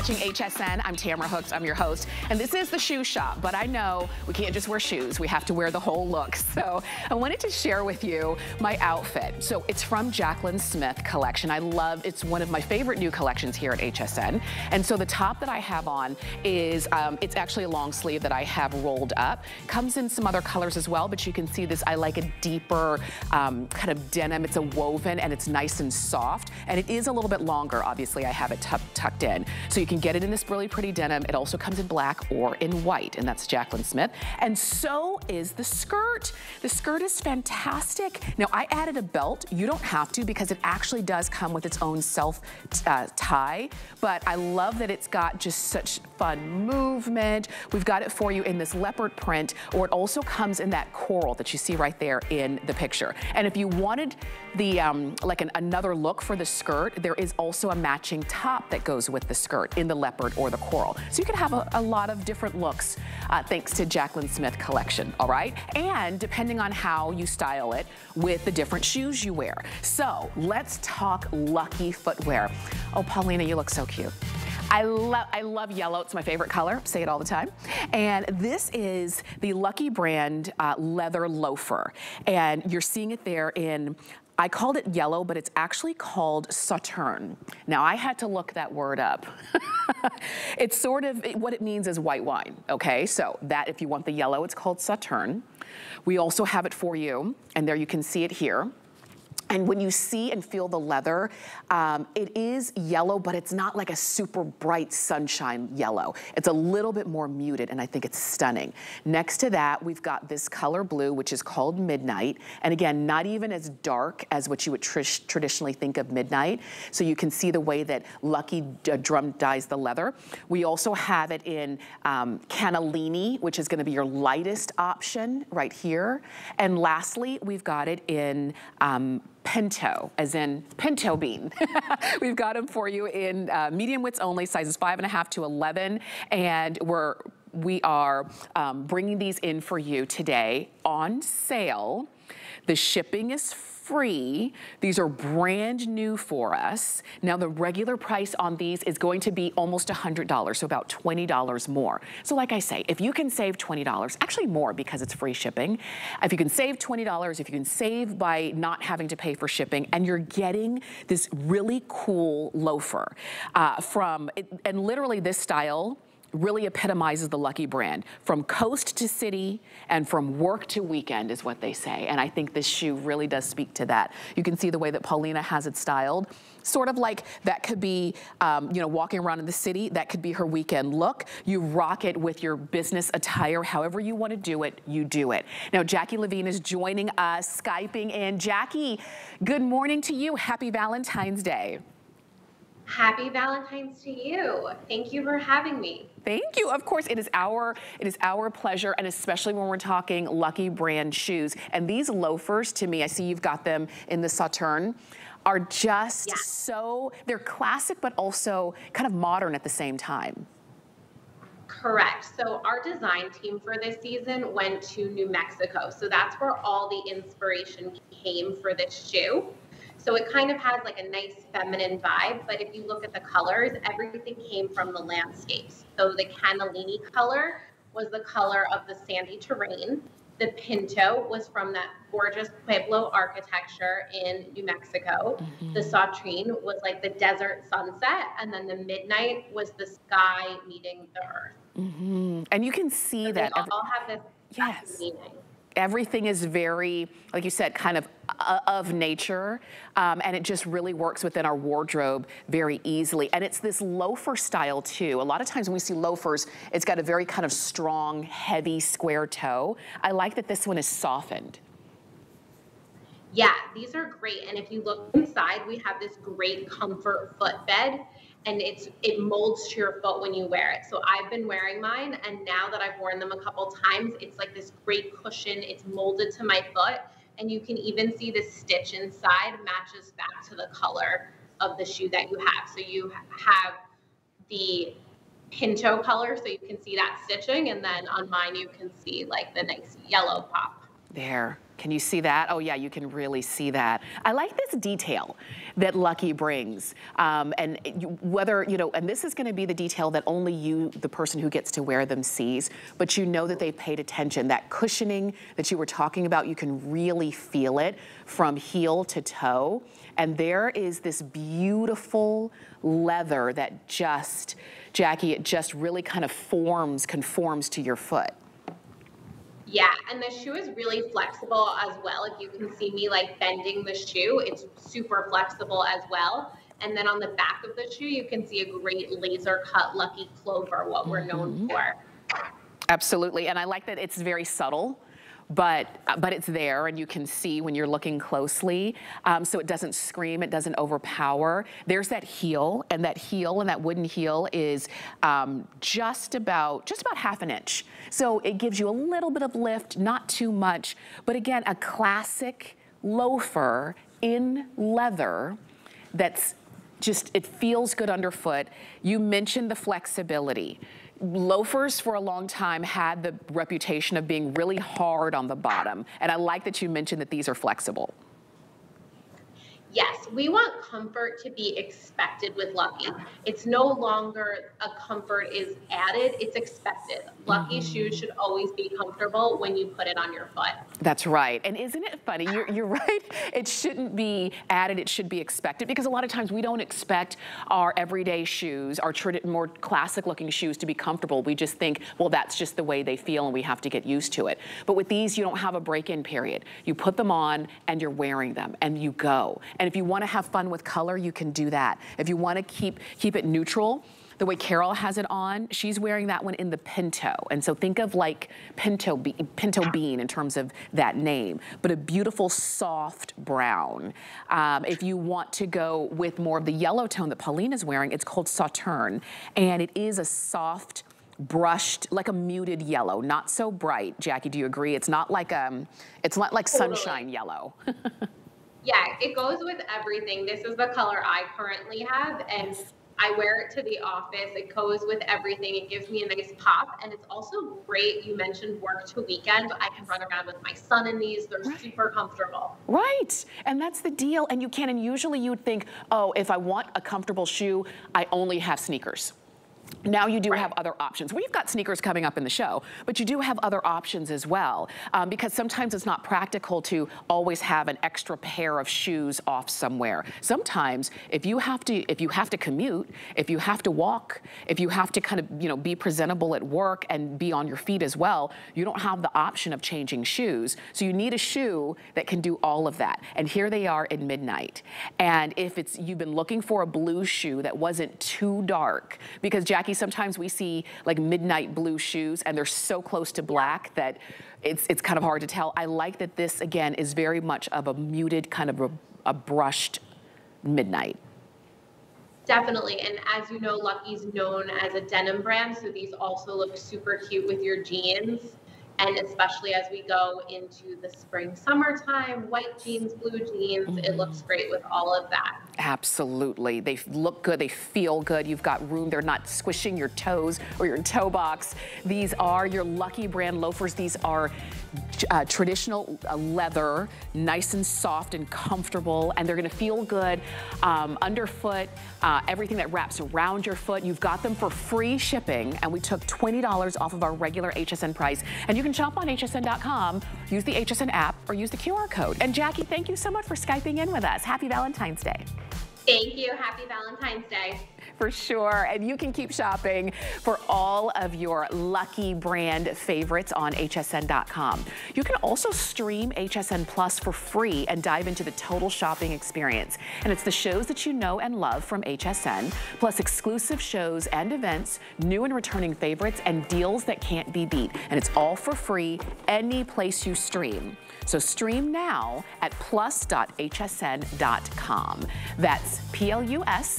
watching HSN. I'm Tamara Hooks. I'm your host. And this is the shoe shop. But I know we can't just wear shoes. We have to wear the whole look. *laughs* So I wanted to share with you my outfit. So it's from Jaclyn Smith collection. I love, it's one of my favorite new collections here at HSN. And so the top that I have on is, um, it's actually a long sleeve that I have rolled up. Comes in some other colors as well, but you can see this, I like a deeper um, kind of denim. It's a woven and it's nice and soft. And it is a little bit longer. Obviously, I have it tucked in. So you can get it in this really pretty denim. It also comes in black or in white, and that's Jaclyn Smith. And so is the skirt. The skirt is fantastic. Now, I added a belt. You don't have to because it actually does come with its own self uh, tie, but I love that it's got just such fun movement. We've got it for you in this leopard print, or it also comes in that coral that you see right there in the picture. And if you wanted the um, like an, another look for the skirt, there is also a matching top that goes with the skirt in the leopard or the coral. So you can have a, a lot of different looks uh, thanks to Jaclyn Smith collection, all right? And depending on how you style it with the different shoes you wear. So let's talk lucky footwear. Oh, Paulina, you look so cute. I love I love yellow. It's my favorite color. Say it all the time. And this is the Lucky Brand uh, leather loafer. And you're seeing it there in I called it yellow, but it's actually called Sauterne. Now, I had to look that word up. *laughs* it's sort of, what it means is white wine, okay? So that, if you want the yellow, it's called Sauterne. We also have it for you, and there you can see it here. And when you see and feel the leather, um, it is yellow, but it's not like a super bright sunshine yellow. It's a little bit more muted, and I think it's stunning. Next to that, we've got this color blue, which is called Midnight. And again, not even as dark as what you would tr traditionally think of Midnight. So you can see the way that Lucky uh, Drum dyes the leather. We also have it in um, Cannellini, which is gonna be your lightest option right here. And lastly, we've got it in um, pinto, as in pinto bean. *laughs* We've got them for you in uh, medium widths only, sizes five and a half to 11. And we're we are um, bringing these in for you today on sale. The shipping is free. These are brand new for us. Now the regular price on these is going to be almost $100, so about $20 more. So like I say, if you can save $20, actually more because it's free shipping, if you can save $20, if you can save by not having to pay for shipping, and you're getting this really cool loafer uh, from, and literally this style, really epitomizes the Lucky brand. From coast to city and from work to weekend is what they say. And I think this shoe really does speak to that. You can see the way that Paulina has it styled. Sort of like that could be, um, you know, walking around in the city. That could be her weekend look. You rock it with your business attire. However you want to do it, you do it. Now, Jackie Levine is joining us, Skyping in. Jackie, good morning to you. Happy Valentine's Day. Happy Valentine's to you. Thank you for having me. Thank you. Of course, it is our it is our pleasure, and especially when we're talking Lucky Brand shoes. And these loafers, to me, I see you've got them in the Sauterne, are just yeah. so they're classic, but also kind of modern at the same time. Correct. So our design team for this season went to New Mexico. So that's where all the inspiration came for this shoe. So it kind of has like a nice feminine vibe, but if you look at the colors, everything came from the landscapes. So the cannellini color was the color of the sandy terrain. The pinto was from that gorgeous Pueblo architecture in New Mexico. Mm-hmm. The Sauterne was like the desert sunset, and then the midnight was the sky meeting the earth. Mm-hmm. And you can see so that. They all, have this yes. meaning everything is very, like you said, kind of of nature, um, and it just really works within our wardrobe very easily. And it's this loafer style too. A lot of times when we see loafers, it's got a very kind of strong, heavy, square toe. I like that this one is softened. Yeah, these are great. And if you look inside, we have this great comfort footbed and it's it molds to your foot when you wear it. So I've been wearing mine and now that I've worn them a couple times, it's like this great cushion. It's molded to my foot and you can even see the stitch inside matches back to the color of the shoe that you have. So you have the pinto color so you can see that stitching and then on mine you can see like the nice yellow pop. There. Can you see that? Oh yeah, you can really see that. I like this detail that Lucky brings. Um, and you, whether, you know, and this is gonna be the detail that only you, the person who gets to wear them sees, but you know that they've paid attention. That cushioning that you were talking about, you can really feel it from heel to toe. And there is this beautiful leather that just, Jackie, it just really kind of forms, conforms to your foot. Yeah, and the shoe is really flexible as well. If you can see me like bending the shoe, it's super flexible as well. And then on the back of the shoe, you can see a great laser cut Lucky Clover, what we're known mm -hmm. for. Absolutely, and I like that it's very subtle but but it's there and you can see when you're looking closely. Um, so it doesn't scream, it doesn't overpower. There's that heel, and that heel and that wooden heel is um, just about just about half an inch. So it gives you a little bit of lift, not too much, but again, a classic loafer in leather that's just, it feels good underfoot. You mentioned the flexibility loafers for a long time had the reputation of being really hard on the bottom. And I like that you mentioned that these are flexible. Yes, we want comfort to be expected with Lucky. It's no longer a comfort is added, it's expected. Lucky mm-hmm. shoes should always be comfortable when you put it on your foot. That's right. And isn't it funny? You're, you're *laughs* right. It shouldn't be added, it should be expected because a lot of times we don't expect our everyday shoes, our more classic looking shoes to be comfortable. We just think, well, that's just the way they feel and we have to get used to it. But with these, you don't have a break-in period. You put them on and you're wearing them and you go. And if you want to have fun with color, you can do that. If you want to keep, keep it neutral, the way Carol has it on, she's wearing that one in the Pinto. And so think of like Pinto, be Pinto Bean in terms of that name, but a beautiful soft brown. Um, if you want to go with more of the yellow tone that Pauline is wearing, it's called Sauterne. And it is a soft, brushed, like a muted yellow, not so bright. Jackie, do you agree? It's not like, um, it's not like sunshine yellow. *laughs* yeah, it goes with everything. This is the color I currently have. And yes I wear it to the office. It goes with everything. It gives me a nice pop. And it's also great. You mentioned work to weekend. I can run around with my son in these. They're right. super comfortable. Right. And that's the deal. And you can. And usually you would think, oh, if I want a comfortable shoe, I only have sneakers. Now you do right. have other options. We've got sneakers coming up in the show, but you do have other options as well um, because sometimes it's not practical to always have an extra pair of shoes off somewhere. Sometimes if you have to, if you have to commute, if you have to walk, if you have to kind of, you know, be presentable at work and be on your feet as well, you don't have the option of changing shoes. So you need a shoe that can do all of that. And here they are in midnight. And if it's, you've been looking for a blue shoe that wasn't too dark because Jackie, sometimes we see like midnight blue shoes and they're so close to black that it's, it's kind of hard to tell. I like that this, again, is very much of a muted kind of a, a brushed midnight. Definitely. And as you know, Lucky's known as a denim brand. So these also look super cute with your jeans. And especially as we go into the spring, summertime, white jeans, blue jeans, mm-hmm. it looks great with all of that. Absolutely. They look good. They feel good. You've got room. They're not squishing your toes or your toe box. These are your Lucky brand loafers. These are uh, traditional uh, leather, nice and soft and comfortable, and they're gonna feel good um, underfoot, uh, everything that wraps around your foot. You've got them for free shipping, and we took $20 off of our regular HSN price. And you can shop on hsn.com, use the HSN app, or use the QR code. And Jackie, thank you so much for Skyping in with us. Happy Valentine's Day. Thank you. Happy Valentine's Day for sure. And you can keep shopping for all of your Lucky brand favorites on hsn.com. You can also stream HSN Plus for free and dive into the total shopping experience. And it's the shows that you know and love from HSN, plus exclusive shows and events, new and returning favorites, and deals that can't be beat. And it's all for free any place you stream. So stream now at plus.hsn.com. That's plus.hsn.com.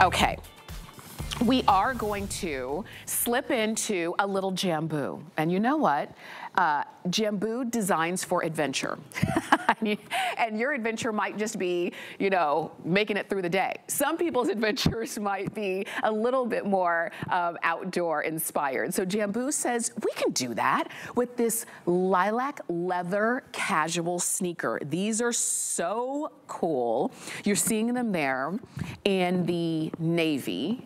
Okay. We are going to slip into a little Jambu. And you know what? Uh, Jambu designs for adventure. *laughs* and your adventure might just be, you know, making it through the day. Some people's *laughs* adventures might be a little bit more um, outdoor inspired. So Jambu says we can do that with this lilac leather casual sneaker. These are so cool. You're seeing them there in the navy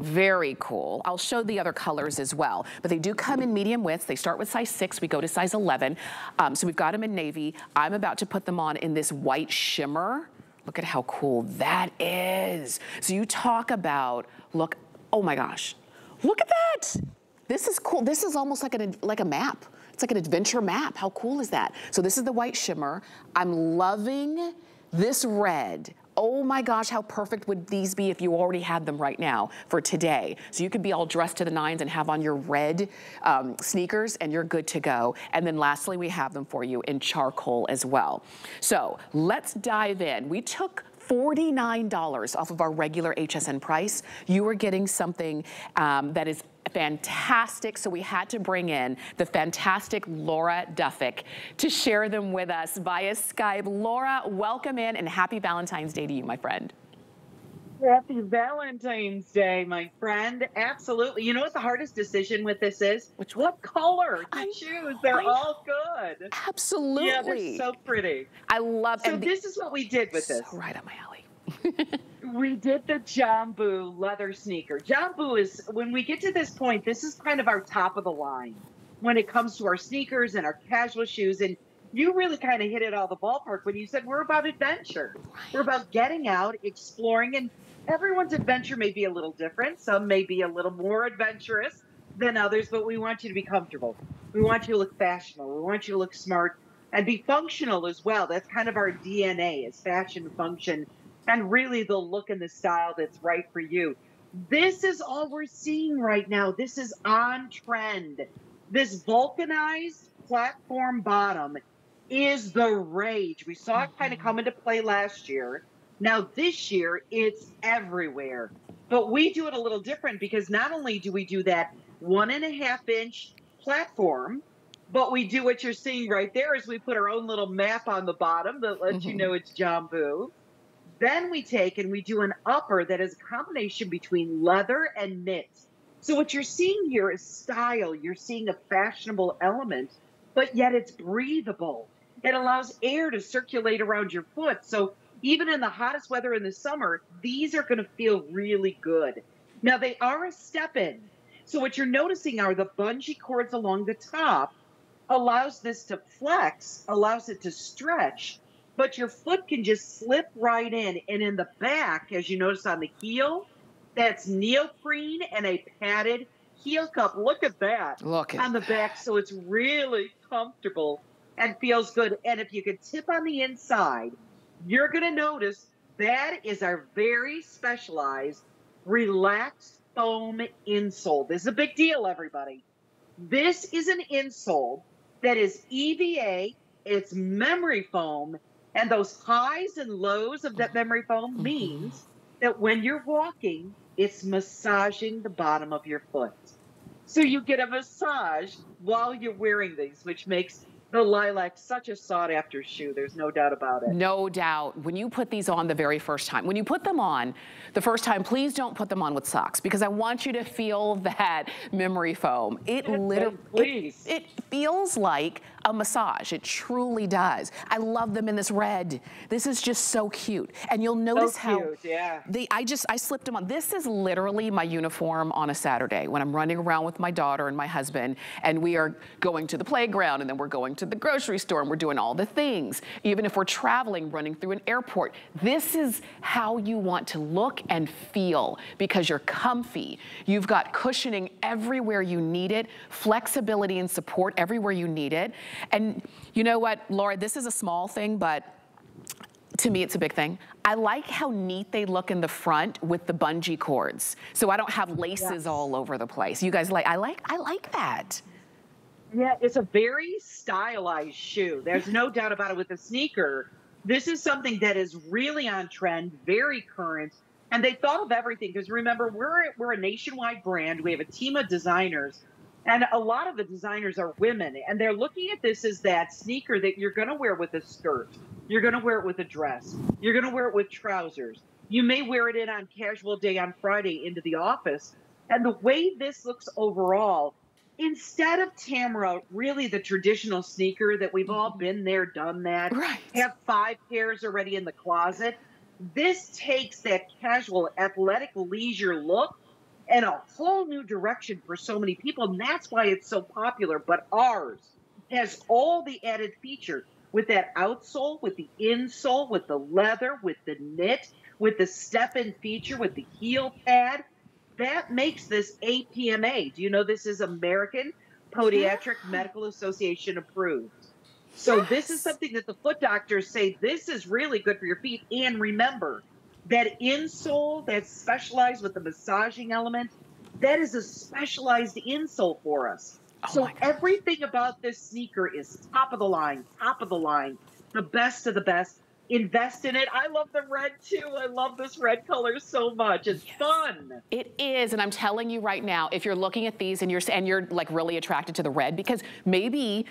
very cool. I'll show the other colors as well, but they do come in medium widths. They start with size six, we go to size 11. Um, so we've got them in navy. I'm about to put them on in this white shimmer. Look at how cool that is. So you talk about, look, oh my gosh, look at that. This is cool. This is almost like, an, like a map. It's like an adventure map. How cool is that? So this is the white shimmer. I'm loving this red. Oh my gosh, how perfect would these be if you already had them right now for today. So you could be all dressed to the nines and have on your red um, sneakers and you're good to go. And then lastly, we have them for you in charcoal as well. So let's dive in. We took $49 off of our regular HSN price. You are getting something um, that is fantastic. So we had to bring in the fantastic Laura Duffick to share them with us via Skype. Laura, welcome in and happy Valentine's Day to you, my friend. Happy Valentine's Day, my friend. Absolutely. You know what the hardest decision with this is? Which what color to I, choose? They're I, all good. Absolutely. Yeah, they're so pretty. I love. So this is what we did with so this. Right up my alley. *laughs* we did the Jambu leather sneaker. Jambu is, when we get to this point, this is kind of our top of the line when it comes to our sneakers and our casual shoes. And you really kind of hit it all the ballpark when you said we're about adventure. We're about getting out, exploring, and everyone's adventure may be a little different. Some may be a little more adventurous than others, but we want you to be comfortable. We want you to look fashionable. We want you to look smart and be functional as well. That's kind of our DNA is fashion, function, and really the look and the style that's right for you. This is all we're seeing right now. This is on trend. This vulcanized platform bottom is the rage. We saw it kind of mm-hmm. come into play last year. Now, this year, it's everywhere. But we do it a little different because not only do we do that one and a half inch platform, but we do what you're seeing right there is we put our own little map on the bottom that lets mm-hmm. you know it's Jambu. Then we take and we do an upper that is a combination between leather and knit. So what you're seeing here is style. You're seeing a fashionable element, but yet it's breathable. It allows air to circulate around your foot. So even in the hottest weather in the summer, these are going to feel really good. Now they are a step in. So what you're noticing are the bungee cords along the top allows this to flex, allows it to stretch, but your foot can just slip right in. And in the back, as you notice on the heel, that's neoprene and a padded heel cup. Look at that. Look on the back. So it's really comfortable and feels good. And if you can tip on the inside, you're going to notice that is our very specialized relaxed foam insole. This is a big deal, everybody. This is an insole that is EVA, it's memory foam, and those highs and lows of that memory foam mm-hmm. means that when you're walking, it's massaging the bottom of your foot. So you get a massage while you're wearing these, which makes the lilac such a sought after shoe. There's no doubt about it. No doubt. When you put these on the very first time, when you put them on the first time, please don't put them on with socks because I want you to feel *laughs* that memory foam. It literally, it, it feels like a massage. It truly does. I love them in this red. This is just so cute. And you'll notice so how yeah. they, I just, I slipped them on. This is literally my uniform on a Saturday when I'm running around with my daughter and my husband and we are going to the playground and then we're going to the grocery store and we're doing all the things. Even if we're traveling, running through an airport. This is how you want to look and feel because you're comfy. You've got cushioning everywhere you need it, flexibility and support everywhere you need it. And you know what, Laura, this is a small thing, but to me, it's a big thing. I like how neat they look in the front with the bungee cords. So I don't have laces yes. all over the place. You guys like, I like, I like that. Yeah, it's a very stylized shoe. There's no doubt about it with a sneaker. This is something that is really on trend, very current, And they thought of everything because remember, we're we're a nationwide brand. We have a team of designers, and a lot of the designers are women, and they're looking at this as that sneaker that you're going to wear with a skirt. You're going to wear it with a dress. You're going to wear it with trousers. You may wear it in on casual day on Friday into the office. And the way this looks overall, instead of Tamara, really the traditional sneaker that we've all mm-hmm. been there, done that, right. have five pairs already in the closet, this takes that casual athletic leisure look and a whole new direction for so many people. And that's why it's so popular. But ours has all the added feature with that outsole, with the insole, with the leather, with the knit, with the step in feature, with the heel pad. That makes this APMA. Do you know this is American Podiatric yeah. Medical Association approved? So yes. this is something that the foot doctors say this is really good for your feet. And remember, that insole that's specialized with the massaging element, that is a specialized insole for us. Oh so everything about this sneaker is top of the line, top of the line, the best of the best. Invest in it. I love the red too. I love this red color so much. It's yes. fun. It is, and I'm telling you right now, if you're looking at these and you're and you're like really attracted to the red, because maybe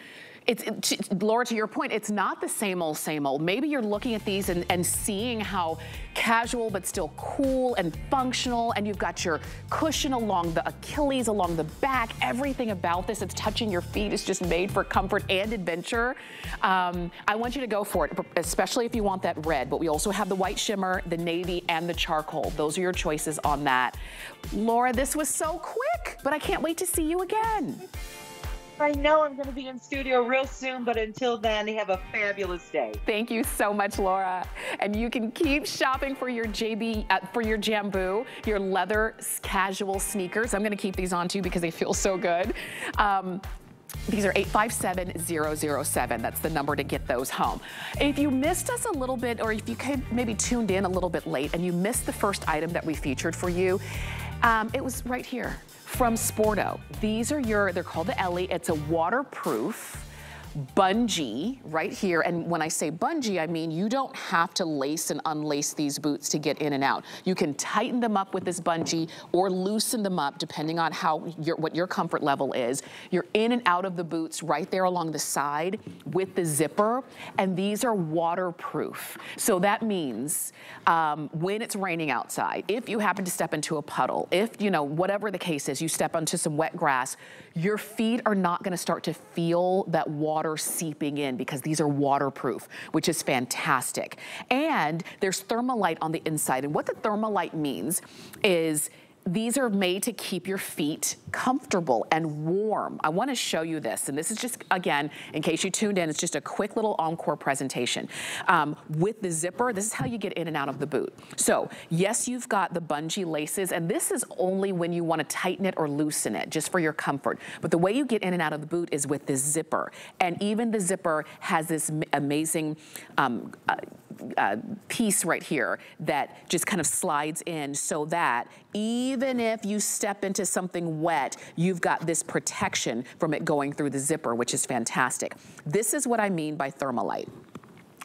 it's, it, Laura, to your point, it's not the same old, same old. Maybe you're looking at these and, and seeing how casual but still cool and functional, and you've got your cushion along the Achilles, along the back. Everything about this, it's touching your feet, is just made for comfort and adventure. Um, I want you to go for it, especially if you want that red, but we also have the white shimmer, the navy, and the charcoal. Those are your choices on that. Laura, this was so quick, but I can't wait to see you again. I know I'm going to be in studio real soon, but until then, have a fabulous day. Thank you so much, Laura. And you can keep shopping for your JB, uh, for your Jambu, your leather casual sneakers. I'm going to keep these on too because they feel so good. Um, these are 857-007. That's the number to get those home. If you missed us a little bit, or if you could maybe tuned in a little bit late and you missed the first item that we featured for you, um, it was right here from Sporto. These are your, they're called the Ellie. It's a waterproof bungee right here. And when I say bungee, I mean you don't have to lace and unlace these boots to get in and out. You can tighten them up with this bungee or loosen them up depending on how your, what your comfort level is. You're in and out of the boots right there along the side with the zipper. And these are waterproof. So that means um, when it's raining outside, if you happen to step into a puddle, if, you know, whatever the case is, you step onto some wet grass, your feet are not gonna start to feel that water seeping in because these are waterproof, which is fantastic. And there's Thermolite on the inside. And what the Thermolite means is these are made to keep your feet comfortable and warm. I wanna show you this, and this is just, again, in case you tuned in, it's just a quick little encore presentation. Um, with the zipper, this is how you get in and out of the boot. So, yes, you've got the bungee laces, and this is only when you wanna tighten it or loosen it, just for your comfort. But the way you get in and out of the boot is with this zipper. And even the zipper has this amazing um, uh, uh, piece right here that just kind of slides in so that even if you step into something wet, you've got this protection from it going through the zipper, which is fantastic. This is what I mean by Thermolite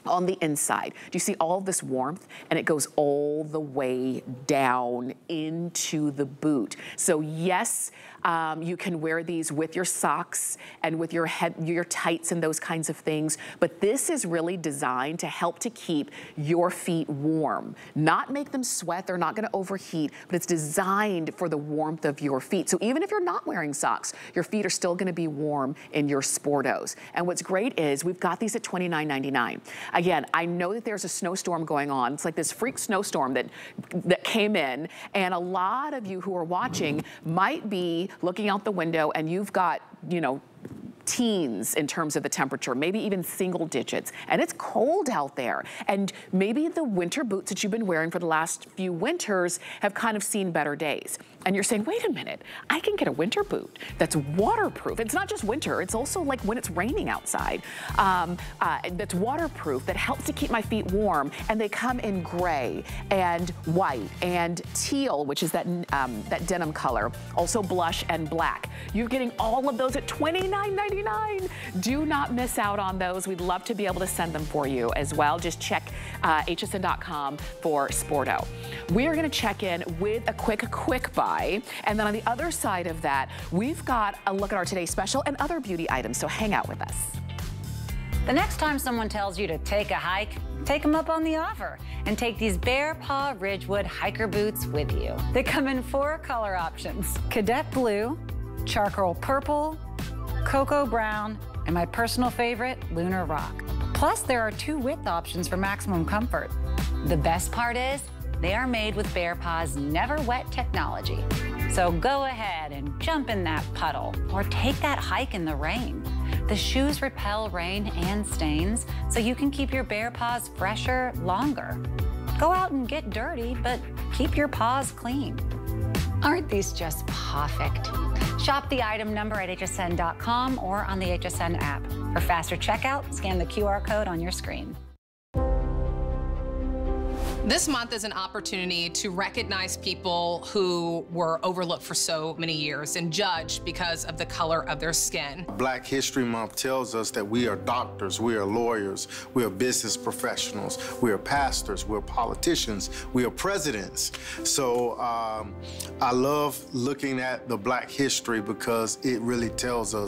on the inside. Do you see all this warmth? And it goes all the way down into the boot. So yes, um, you can wear these with your socks and with your head, your tights and those kinds of things. But this is really designed to help to keep your feet warm. Not make them sweat, they're not gonna overheat, but it's designed for the warmth of your feet. So even if you're not wearing socks, your feet are still gonna be warm in your Sportos. And what's great is we've got these at $29.99. Again, I know that there's a snowstorm going on. It's like this freak snowstorm that, that came in. And a lot of you who are watching might be looking out the window and you've got, you know, teens in terms of the temperature, maybe even single digits. And it's cold out there. And maybe the winter boots that you've been wearing for the last few winters have kind of seen better days. and you're saying, wait a minute, I can get a winter boot that's waterproof. It's not just winter, it's also like when it's raining outside. Um, uh, that's waterproof, that helps to keep my feet warm. And they come in gray and white and teal, which is that, um, that denim color. Also blush and black. You're getting all of those at $29.99. Do not miss out on those. We'd love to be able to send them for you as well. Just check uh, hsn.com for Sporto. We are gonna check in with a quick, quick buy. And then on the other side of that, we've got a look at our today's special and other beauty items. So hang out with us. The next time someone tells you to take a hike, take them up on the offer and take these Bearpaw Ridgewood hiker boots with you. They come in four color options, cadet blue, charcoal purple, cocoa brown, and my personal favorite, lunar rock. Plus, there are two width options for maximum comfort. The best part is, they are made with Bearpaw's never wet technology. So go ahead and jump in that puddle or take that hike in the rain. The shoes repel rain and stains, so you can keep your bare paws fresher longer. Go out and get dirty, but keep your paws clean. Aren't these just perfect? Shop the item number at hsn.com or on the HSN app. For faster checkout, scan the QR code on your screen. This month is an opportunity to recognize people who were overlooked for so many years and judged because of the color of their skin. Black History Month tells us that we are doctors, we are lawyers, we are business professionals, we are pastors, we're politicians, we are presidents. So um, I love looking at the Black history because it really tells us